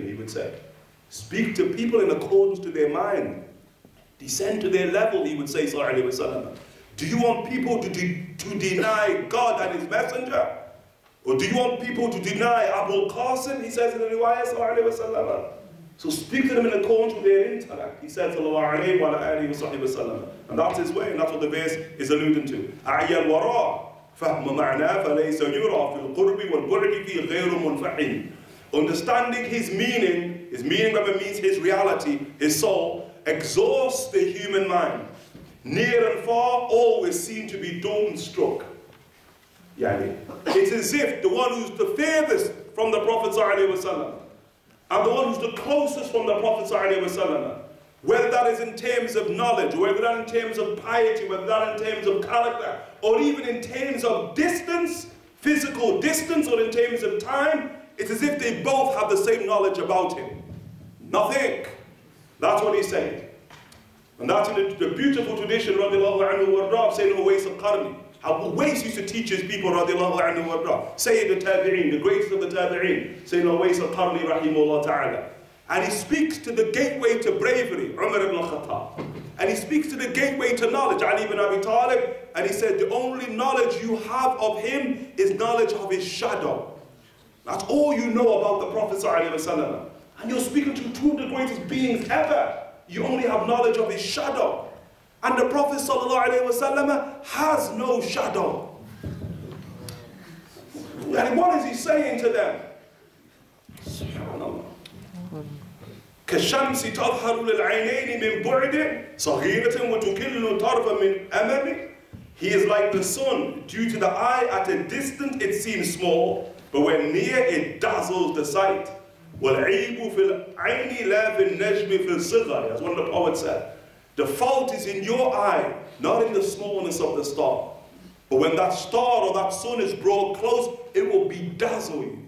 he would say. Speak to people in accordance to their mind. Descend to their level, he would say, وسلم. Do you want people to, de to deny God and his messenger? Or do you want people to deny Abu Qasim? He says in the riwayah, sallallahu alayhi wa so speak to them in accordance with their intellect. He said, sallallahu alayhi wa alayhi wa sallam. And that's his way, and that's what the verse is alluding to. أعيا الوراء فهم معناه فليس يرى في القرب والبعد في غير منفعل. Understanding his meaning, his meaning whether means his reality, his soul, exhausts the human mind. Near and far always seem to be dumbstruck. Yani, it's as if the one who's the furthest from the Prophet ﷺ and the one who's the closest from the Prophet ﷺ, whether that is in terms of knowledge, whether that in terms of piety, whether that in terms of character, or even in terms of distance, physical distance, or in terms of time, it's as if they both have the same knowledge about him. Nothing. That's what he's saying. And that's in the, the beautiful tradition, radiallahu anhu wa of saying Uwais al-Qarni. How Uwais used to teach his people, radiallahu anhu wa Sayyid al-Tabi'een, the greatest of the Tabi'een, saying Uwais al-Qarni, rahimahullah ta'ala. And he speaks to the gateway to bravery, Umar ibn al-Khattab. And he speaks to the gateway to knowledge, Ali ibn Abi Talib. And he said, the only knowledge you have of him is knowledge of his shadow. That's all you know about the Prophet. And you're speaking to two of the greatest beings ever. You only have knowledge of his shadow. And the Prophet has no shadow. And what is he saying to them? Subhanallah. كالشمس تظهر للعينين من بعد صغيرة وتكل طرفا من أمامه He is like the sun. Due to the eye, at a distance it seems small, but when near it dazzles the sight. والعيب في العين لا في النجم في الصغر As one of the poets said. The fault is in your eye, not in the smallness of the star. But when that star or that sun is brought close, it will bedazzle you.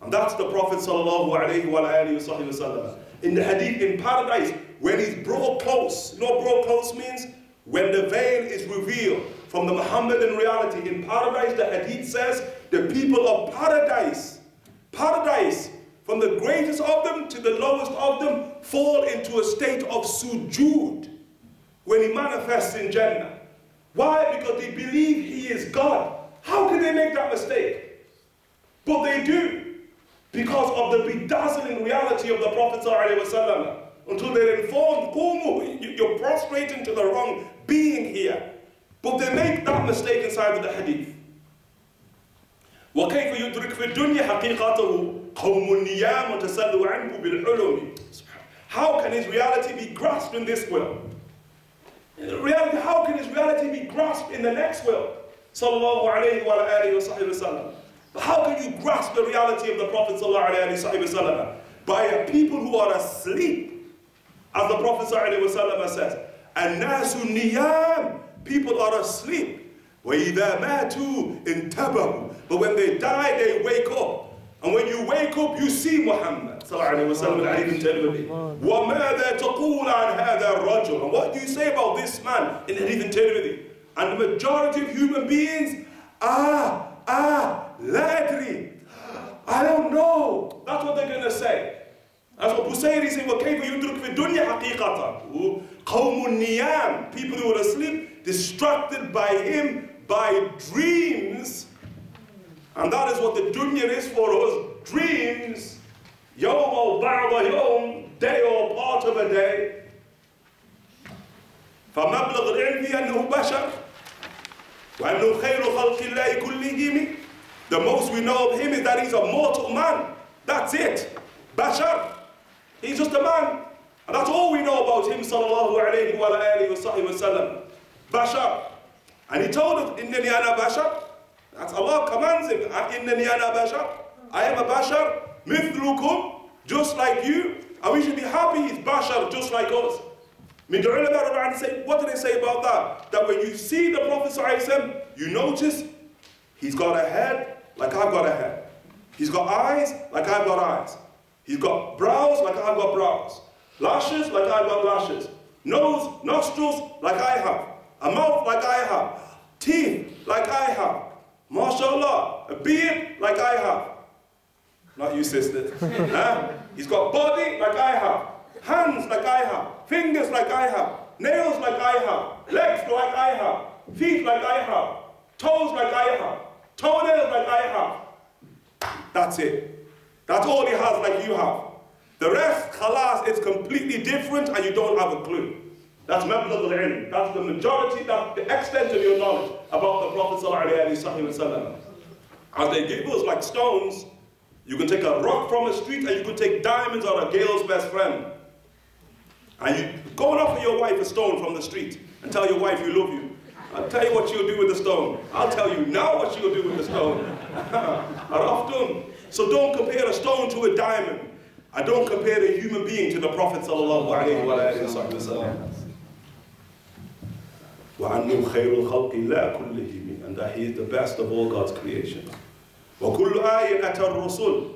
And that's the Prophet sallallahu alaihi wasallam. In the hadith in paradise, when he's brought close, you know brought close means? When the veil is revealed from the Muhammadan reality. In paradise, the hadith says, the people of paradise, paradise, from the greatest of them to the lowest of them, fall into a state of sujood when he manifests in Jannah. Why? Because they believe he is God. How can they make that mistake? But they do Because of the bedazzling reality of the Prophet ﷺ. Until they're informed, Kumu, you're prostrating to the wrong being here. But they make that mistake inside of the hadith. وكيف يدرك في الدنيا حقيقته قوم النيام وتسلوا عنه بالحلم How can his reality be grasped in this world? Reality, how can his reality be grasped in the next world? Sallallahu alayhi wa alayhi wa sallam. How can you grasp the reality of the Prophet sallallahu alayhi wa sallam? By a people who are asleep. As the Prophet sallallahu alayhi wa sallam says, الناس niyam. People are asleep. وَإِذَا مَاتُوا انْتَبَهُوا But when they die, they wake up. And when you wake up, you see Muhammad صلى الله عليه وسلم الحديث الترمذي وماذا تقول عن هذا الرجل And what do you say about this man in the hadith الترمذي And the majority of human beings, ah, ah, لا أدري I don't know. That's what they're to say. That's what Busayri said, وَكَيْفَ يُدْرُكْ فِي الدُّنْيَا حَقِيقَةً قَوْمُ النِّيَامِ People who are asleep, distracted by him, by dreams. And that is what the dunya is for us. Dreams. يوم أو بعض يوم day or part of a day. فمبلغ العلم أنه بشر وأنه خير خلق الله كلهم The most we know of him is that he's a mortal man. That's it. Bashar. He's just a man. And that's all we know about him, sallallahu alayhi wa alayhi wa. Bashar. And he told us, Innani ana bashar. That's Allah commands him. Ah, innani ana bashar. I am a bashar. Mithlukum. Just like you. And we should be happy he's bashar, just like us. Min say, what do they say about that? That when you see the Prophet you notice he's got a head like I've got a head. He's got eyes like I've got eyes. He's got brows like I've got brows. Lashes like I've got lashes. Nose, nostrils like I have. A mouth like I have. Teeth like I have. MashaAllah. A beard like I have. Not you, sister. huh? He's got body like I have. Hands like I have. Fingers like I have. Nails like I have. Legs like I have. Feet like I have. Toes like I have. Toenails like I have. That's it. That's all he has like you have. The rest, khalas, is completely different and you don't have a clue. That's mablagh al-ilm. That's the majority, that's the extent of your knowledge about the Prophet sallallahu As they give us like stones, you can take a rock from a street and you can take diamonds out of Gail's best friend. And you go and offer your wife a stone from the street and tell your wife you love you. I'll tell you what she'll do with the stone. I'll tell you now what she'll do with the stone. Araftum. So don't compare a stone to a diamond. I don't compare a human being to the Prophet sallallahu alaihi wasallam. وأنه خير الخلق لا كلهم and that he is the best of all God's creation. وكل آية أتى الرسل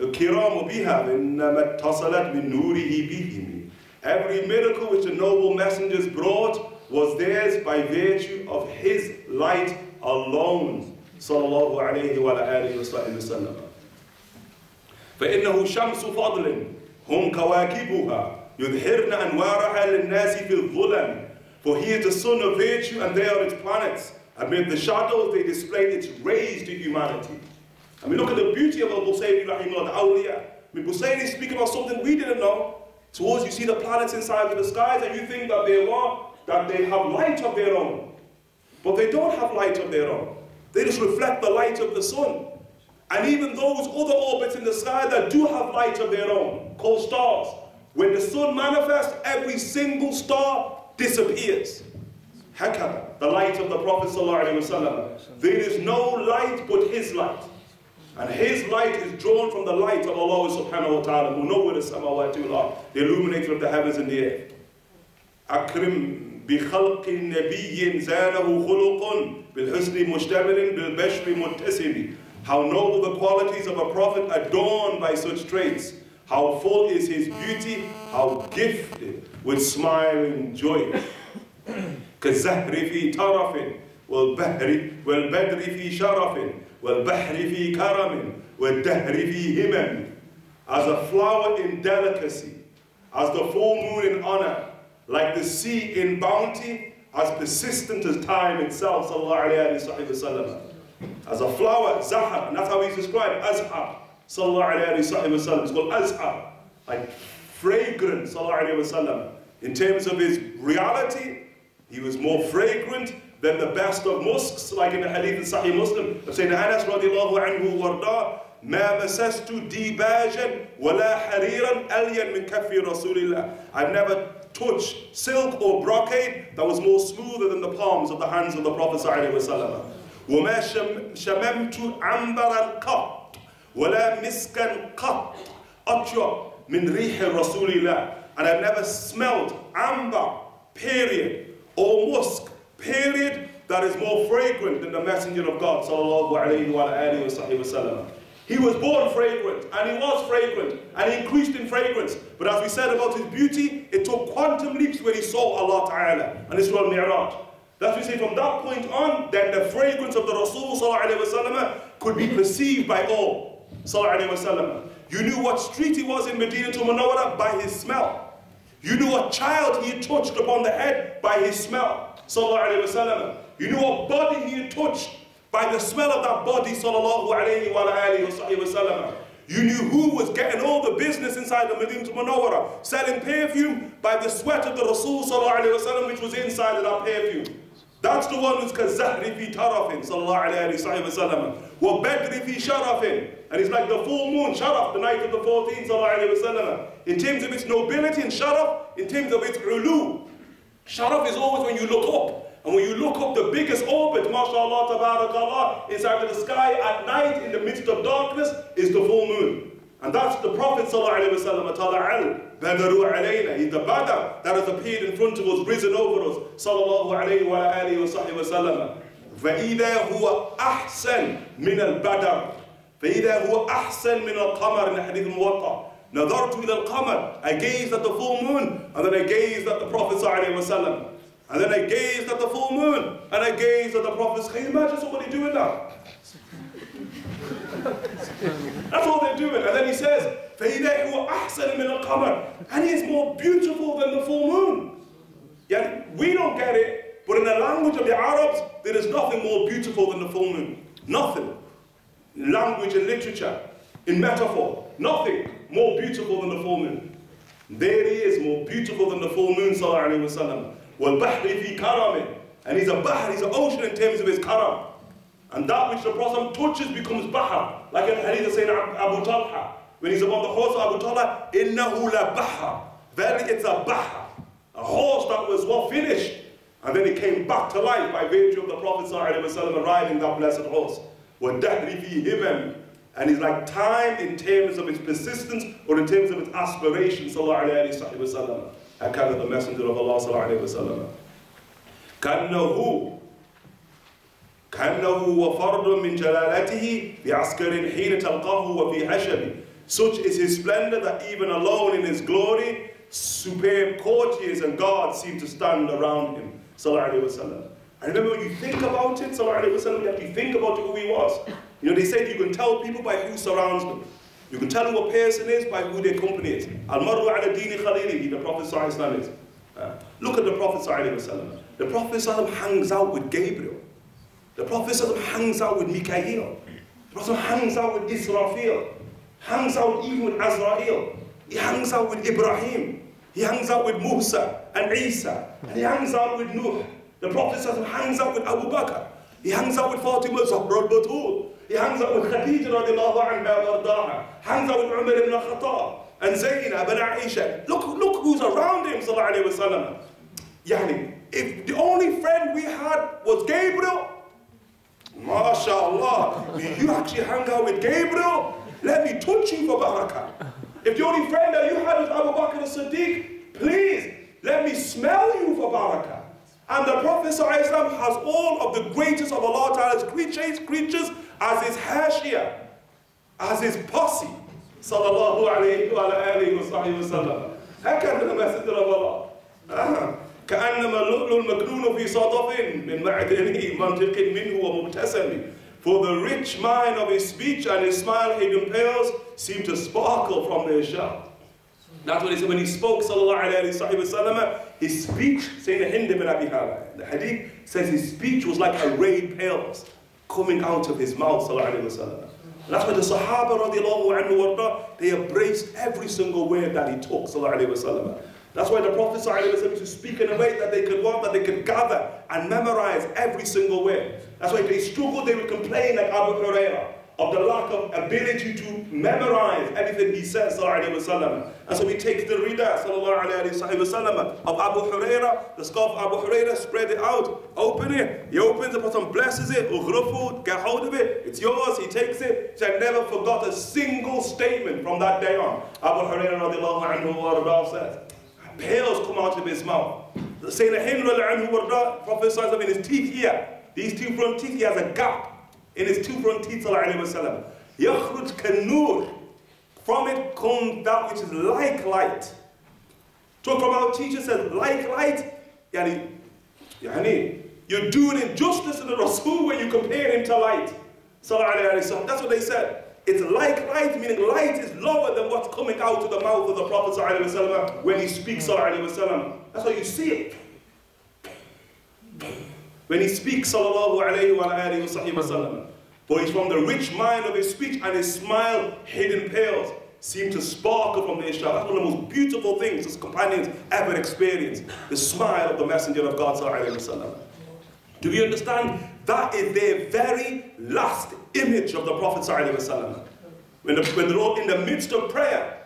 الكرام بها إنما اتصلت من نوره بهم. Every miracle which the noble messengers brought was theirs by virtue of his light alone. صلى الله عليه وعلى آله وسلم. فإنه شمس فضل هم كواكبها يظهرن أنوارها للناس في الظلم For he is the sun of virtue and they are its planets. Amid the shadows they display its rays to humanity. I mean look at the beauty of Al-Busayri rahimahullah, the awliya. I mean Busayri is speaking about something we didn't know. Towards you see the planets inside of the skies and you think that they are, that they have light of their own. But they don't have light of their own. They just reflect the light of the sun. And even those other orbits in the sky that do have light of their own, called stars, when the sun manifests, every single star disappears. Hakada, the light of the Prophet ﷺ. There is no light but his light. And his light is drawn from the light of Allah subhanahu wa ta'ala, who know where the samawati are, the illuminator of the heavens and the earth. Akrim بخلق نبي زانه خلق بالحسن مشتمل بالبشر متسم how noble the qualities of a prophet adorned by such traits. How full is his beauty, how gifted with smiling joy. كالزهر في طرف والبحر والبدر في شرف والبحر في كرم والدهر في همم As a flower in delicacy, as the full moon in honor, like the sea in bounty, as persistent as time itself, sallallahu alayhi wa sallam. As a flower, zahar, and that's how he's described, azhar. Sallallahu alayhi wa sallam. It's called azhar, like fragrant, sallallahu alayhi wa sallam. In terms of his reality, he was more fragrant than the best of musks, like in the hadith in Sahih Muslim of Sayyidina Anas radiallahu anhu warda, ما مسست ديباجا ولا حريرا ألين من كف رسول الله. I've never touched silk or brocade that was more smoother than the palms of the hands of the Prophet sallallahu alaihi wasallam. وما شممت عنبرا قط ولا مسكا قط أطيب من ريح رسول الله and I've never smelled amber period or musk period that is more fragrant than the messenger of God sallallahu alayhi wa alayhi wa sallam. he was born fragrant, and he was fragrant, and he increased in fragrance. But as we said about his beauty, it took quantum leaps when he saw Allah Ta'ala, and this was Mi'raj. That's we say from that point on, then the fragrance of the Rasul could be perceived by all. You knew what street he was in Medina to Munawwara by his smell. You knew what child he had touched upon the head by his smell. You knew what body he had touched by the smell of that body, sallallahu alayhi wa alayhi wa sallam. You knew who was getting all the business inside the Medina Munawwara, selling perfume by the sweat of the Rasul sallallahu alayhi wa sallam, which was inside of that perfume. That's the one who's kazahri fi tarafin, sallallahu alayhi wa sallam. Wa fi sharafin. And it's like the full moon, sharaf, the night of the 14th, sallallahu alayhi wa sallam. In terms of its nobility and sharaf, in terms of its ulu. Sharaf is always when you look up. and when you look up the biggest orbit mashallah tabarakallah inside of the sky at night in the midst of darkness is the full moon and that's the Prophet ﷺ, Tala'al, Badaru alayna. He's the Badr that has appeared in front of us, risen over us. Sallallahu alayhi wa alihi wa sahbihi wa sallam. فإذا هو أحسن من البدر فإذا هو أحسن من القمر in the hadith الموطأ نظرت إلى القمر I gazed at the full moon and then I gazed at the Prophet عليه وسلم and then I gazed at the full moon and I gazed at the Prophet can you imagine somebody doing that that's all they're doing. And then he says, فَإِذَا هُوَ أَحْسَنُ مِنَ الْقَمَرِ And he is more beautiful than the full moon. Yeah, we don't get it, but in the language of the Arabs, there is nothing more beautiful than the full moon. Nothing. In language and literature, in metaphor, nothing more beautiful than the full moon. There he is, more beautiful than the full moon, sallallahu alayhi wa sallam. وَالْبَحْرِ فِي كَرَمٍ And he's a bahr, he's an ocean in terms of his karam. And that which the Prophet touches becomes bahar. Like in the hadith of Sayyidina Abu Talha. When he's upon the horse of Abu Talha, إِنَّهُ لَبَحَرٌ Verily it's a bahar. A horse that was well finished. And then he came back to life by virtue of the Prophet ﷺ riding that blessed horse. وَالدَّهْرِ فِي هِمَمٍ And he's like time in terms of its persistence or in terms of its aspiration. Sallallahu alayhi wa sallam. أكان the messenger of Allah sallallahu alayhi wa sallam. كأنه كأنه وفرد من جلالته بعسكر حين تلقاه وفي عشب Such is his splendor that even alone in his glory, superb courtiers and guards seem to stand around him. Sallallahu alayhi wa sallam. And remember, when you think about it, sallallahu alayhi wa sallam, you have to think about who he was. You know, they said you can tell people by who surrounds them. You can tell who a person is by who their company is. Al-marru ala dini khalilihi, the Prophet sallallahu is. Uh, look at the Prophet sallallahu The Prophet sallallahu hangs out with Gabriel. The Prophet sallallahu hangs out with Mikael. The Prophet hangs out with Israfil. Hangs out even with Azrael. He hangs out with Ibrahim. He hangs out with Musa and Isa. And he hangs out with Nuh. The Prophet sallallahu hangs out with Abu Bakr. He hangs out with Fatima Zahra al-Batul. Out with Khadija radiallahu anha wardaha. Out with Umar ibn Khattab and Zainab and Aisha. Look, look who's around him, sallallahu alayhi wa sallam. Yani, if the only friend we had was Gabriel, MashaAllah, you actually hang out with Gabriel, let me touch you for barakah. If the only friend that you had was Abu Bakr as-Siddiq, please, let me smell you for barakah. And the Prophet has all of the greatest of Allah Ta'ala's creatures, creatures as his hashia, as his posse. Sallallahu alayhi wa alayhi wa sallam. هكذا المسجد of Allah. كأنما اللؤلؤ المكنون في صدف من معدنه منطق منه ومبتسم For the rich mind of his speech and his smile hidden pearls seem to sparkle from their shell. That's what he said when he spoke, sallallahu alayhi wa sallam, his speech, saying the Hind ibn Abi Hala, the hadith says his speech was like arrayed pearls coming out of his mouth. That's why the Sahaba anhu they embraced every single word that he took. That's why the Prophet used to speak in a way that they could want, that they could gather and memorize every single word. That's why if they struggled, they would complain like Abu Hurairah of the lack of ability to memorize everything he says, sallallahu And so he takes the rida, sallallahu of Abu Huraira, the scarf of Abu Huraira, spread it out, open it, he opens it, person blesses it, ughrufu, get hold of it, it's yours, he takes it. So I never forgot a single statement from that day on. Abu Huraira anhu says, pearls come out of his mouth. Radiallahu anhu, Prophet in his teeth here, these two front teeth, he has a gap in his two front teeth. From it comes that which is like light. So from our teacher says, like light, yani, yani, you're doing injustice to the Rasul when you compare him to light. Sallallahu That's what they said. It's like light, meaning light is lower than what's coming out of the mouth of the Prophet sallallahu when he speaks. Sallallahu That's how you see it. When he speaks, sallallahu alayhi wa alayhi wa sallam. For he's from the rich mind of his speech and his smile, hidden pearls, seem to sparkle from the ishaq. That's one of the most beautiful things his companions ever experienced. The smile of the messenger of God, sallallahu alayhi wa sallam. Do we understand? That is their very last image of the Prophet sallallahu alayhi wa. When, the, when they're all in the midst of prayer,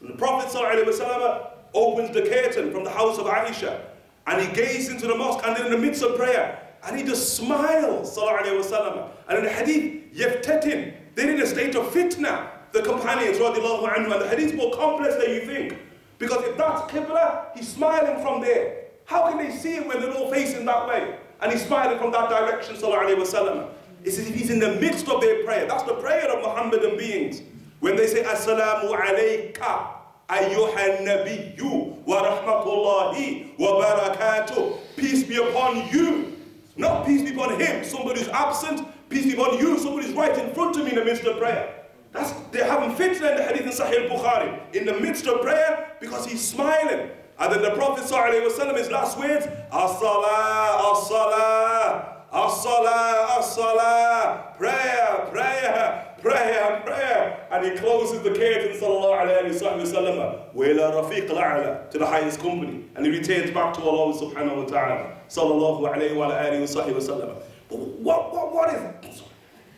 the Prophet sallallahu alayhi wa opens the curtain from the house of Aisha, and he gazes into the mosque, and then in the midst of prayer, and he just smiles, sallallahu And in the hadith, yaftatin, they're in a state of fitna, the companions, radiallahu anhu, and the hadith is more complex than you think. Because if that's Qibla, he's smiling from there. How can they see it when they're all facing that way? And he's smiling from that direction, sallallahu alayhi It's as if he's in the midst of their prayer. That's the prayer of Muhammadan beings. When they say, Assalamu alayka, nabiyyu, wa rahmatullahi wa barakatuh. Peace be upon you. Not peace be upon him, somebody who's absent. Peace be upon you, somebody who's right in front of me in the midst of prayer. That's, they haven't fitna in the hadith in Sahih Bukhari. In the midst of prayer, because he's smiling. And then the Prophet ﷺ, his last words, As-salah, as-salah, as-salah, as-salah, prayer, prayer, prayer, and prayer. And he closes the curtain, sallallahu alayhi wa sallam, rafiq al to the highest company. And he returns back to Allah subhanahu wa ta'ala, sallallahu alayhi wa alayhi wa sallam. But what, what, what is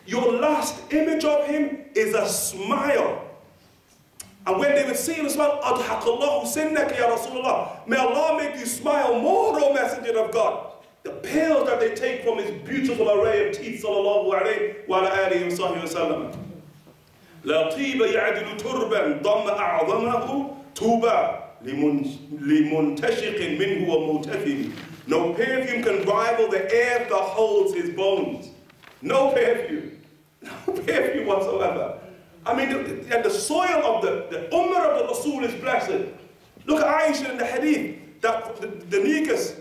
Your last image of him is a smile. And when they would see him smile, sinnaka ya Rasulullah. May Allah make you smile more, O Messenger of God. The pills that they take from his beautiful array of teeth, sallallahu alayhi wa alihi wa sahbihi wa sallam. لا طيب يعدل تربا ضم أعظمه توبا لمنتشق منه ومرتفع No perfume can rival the air that holds his bones. No perfume. No perfume whatsoever. I mean, the, and the soil of the, the ummah of the Rasul is blessed. Look at Aisha in the hadith, that the, the Negus,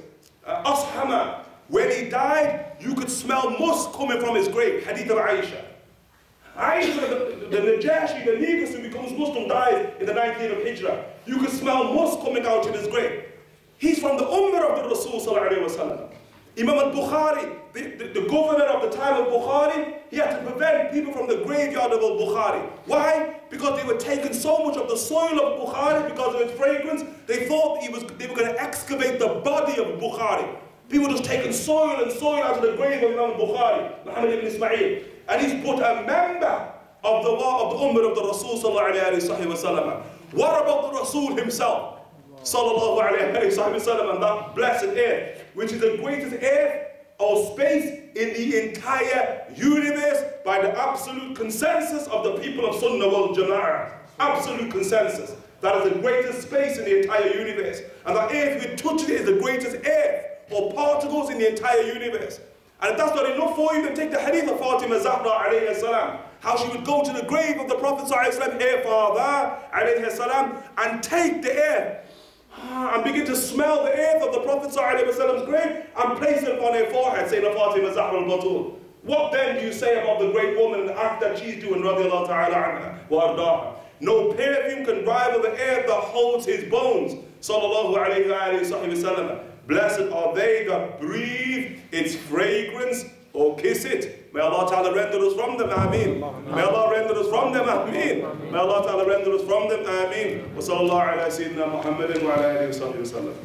uh, Ashama, when he died, you could smell musk coming from his grave. Hadith of Aisha. Aisha, the, the, Najashi, the Negus who becomes Muslim, dies in the 9th year of Hijrah. You could smell musk coming out of his grave. He's from the ummah of the Rasul Imam al-Bukhari, the, the, the, governor of the time of Bukhari, he had to prevent people from the graveyard of al-Bukhari. Why? Because they were taking so much of the soil of Bukhari because of its fragrance, they thought he was, they were going to excavate the body of Bukhari. People just taking soil and soil out of the grave of Imam Bukhari, Muhammad ibn Ismail. And he's put a member of the law of the Ummah of the Rasul sallallahu alayhi. What about the Rasul himself? sallallahu alayhi wa sallam, and that blessed air, which is the greatest air or space in the entire universe by the absolute consensus of the people of Sunnah wal Jama'ah. Absolute consensus. That is the greatest space in the entire universe. And that if we touch it, is the greatest air or particles in the entire universe. And if that's not enough for you, then take the hadith of Fatima Zahra alayhi salam. How she would go to the grave of the Prophet alayhi father alayhi salam, and take the air Ah, and begin to smell the earth of the Prophet ﷺ's grave and place it upon her forehead, saying, Fatima Zahra al-Batul. What then do you say about the great woman and the act that she's doing, radiallahu ta'ala anha, wa No perfume can rival the air that holds his bones, sallallahu alayhi wa. Blessed are they that breathe its fragrance or kiss it. May Allah Ta'ala render us from them, Ameen. May Allah render us from them, Ameen. May Allah Ta'ala render us from them, Ameen. Wa sallallahu ala Sayyidina Muhammadin wa ala alihi wa sallam.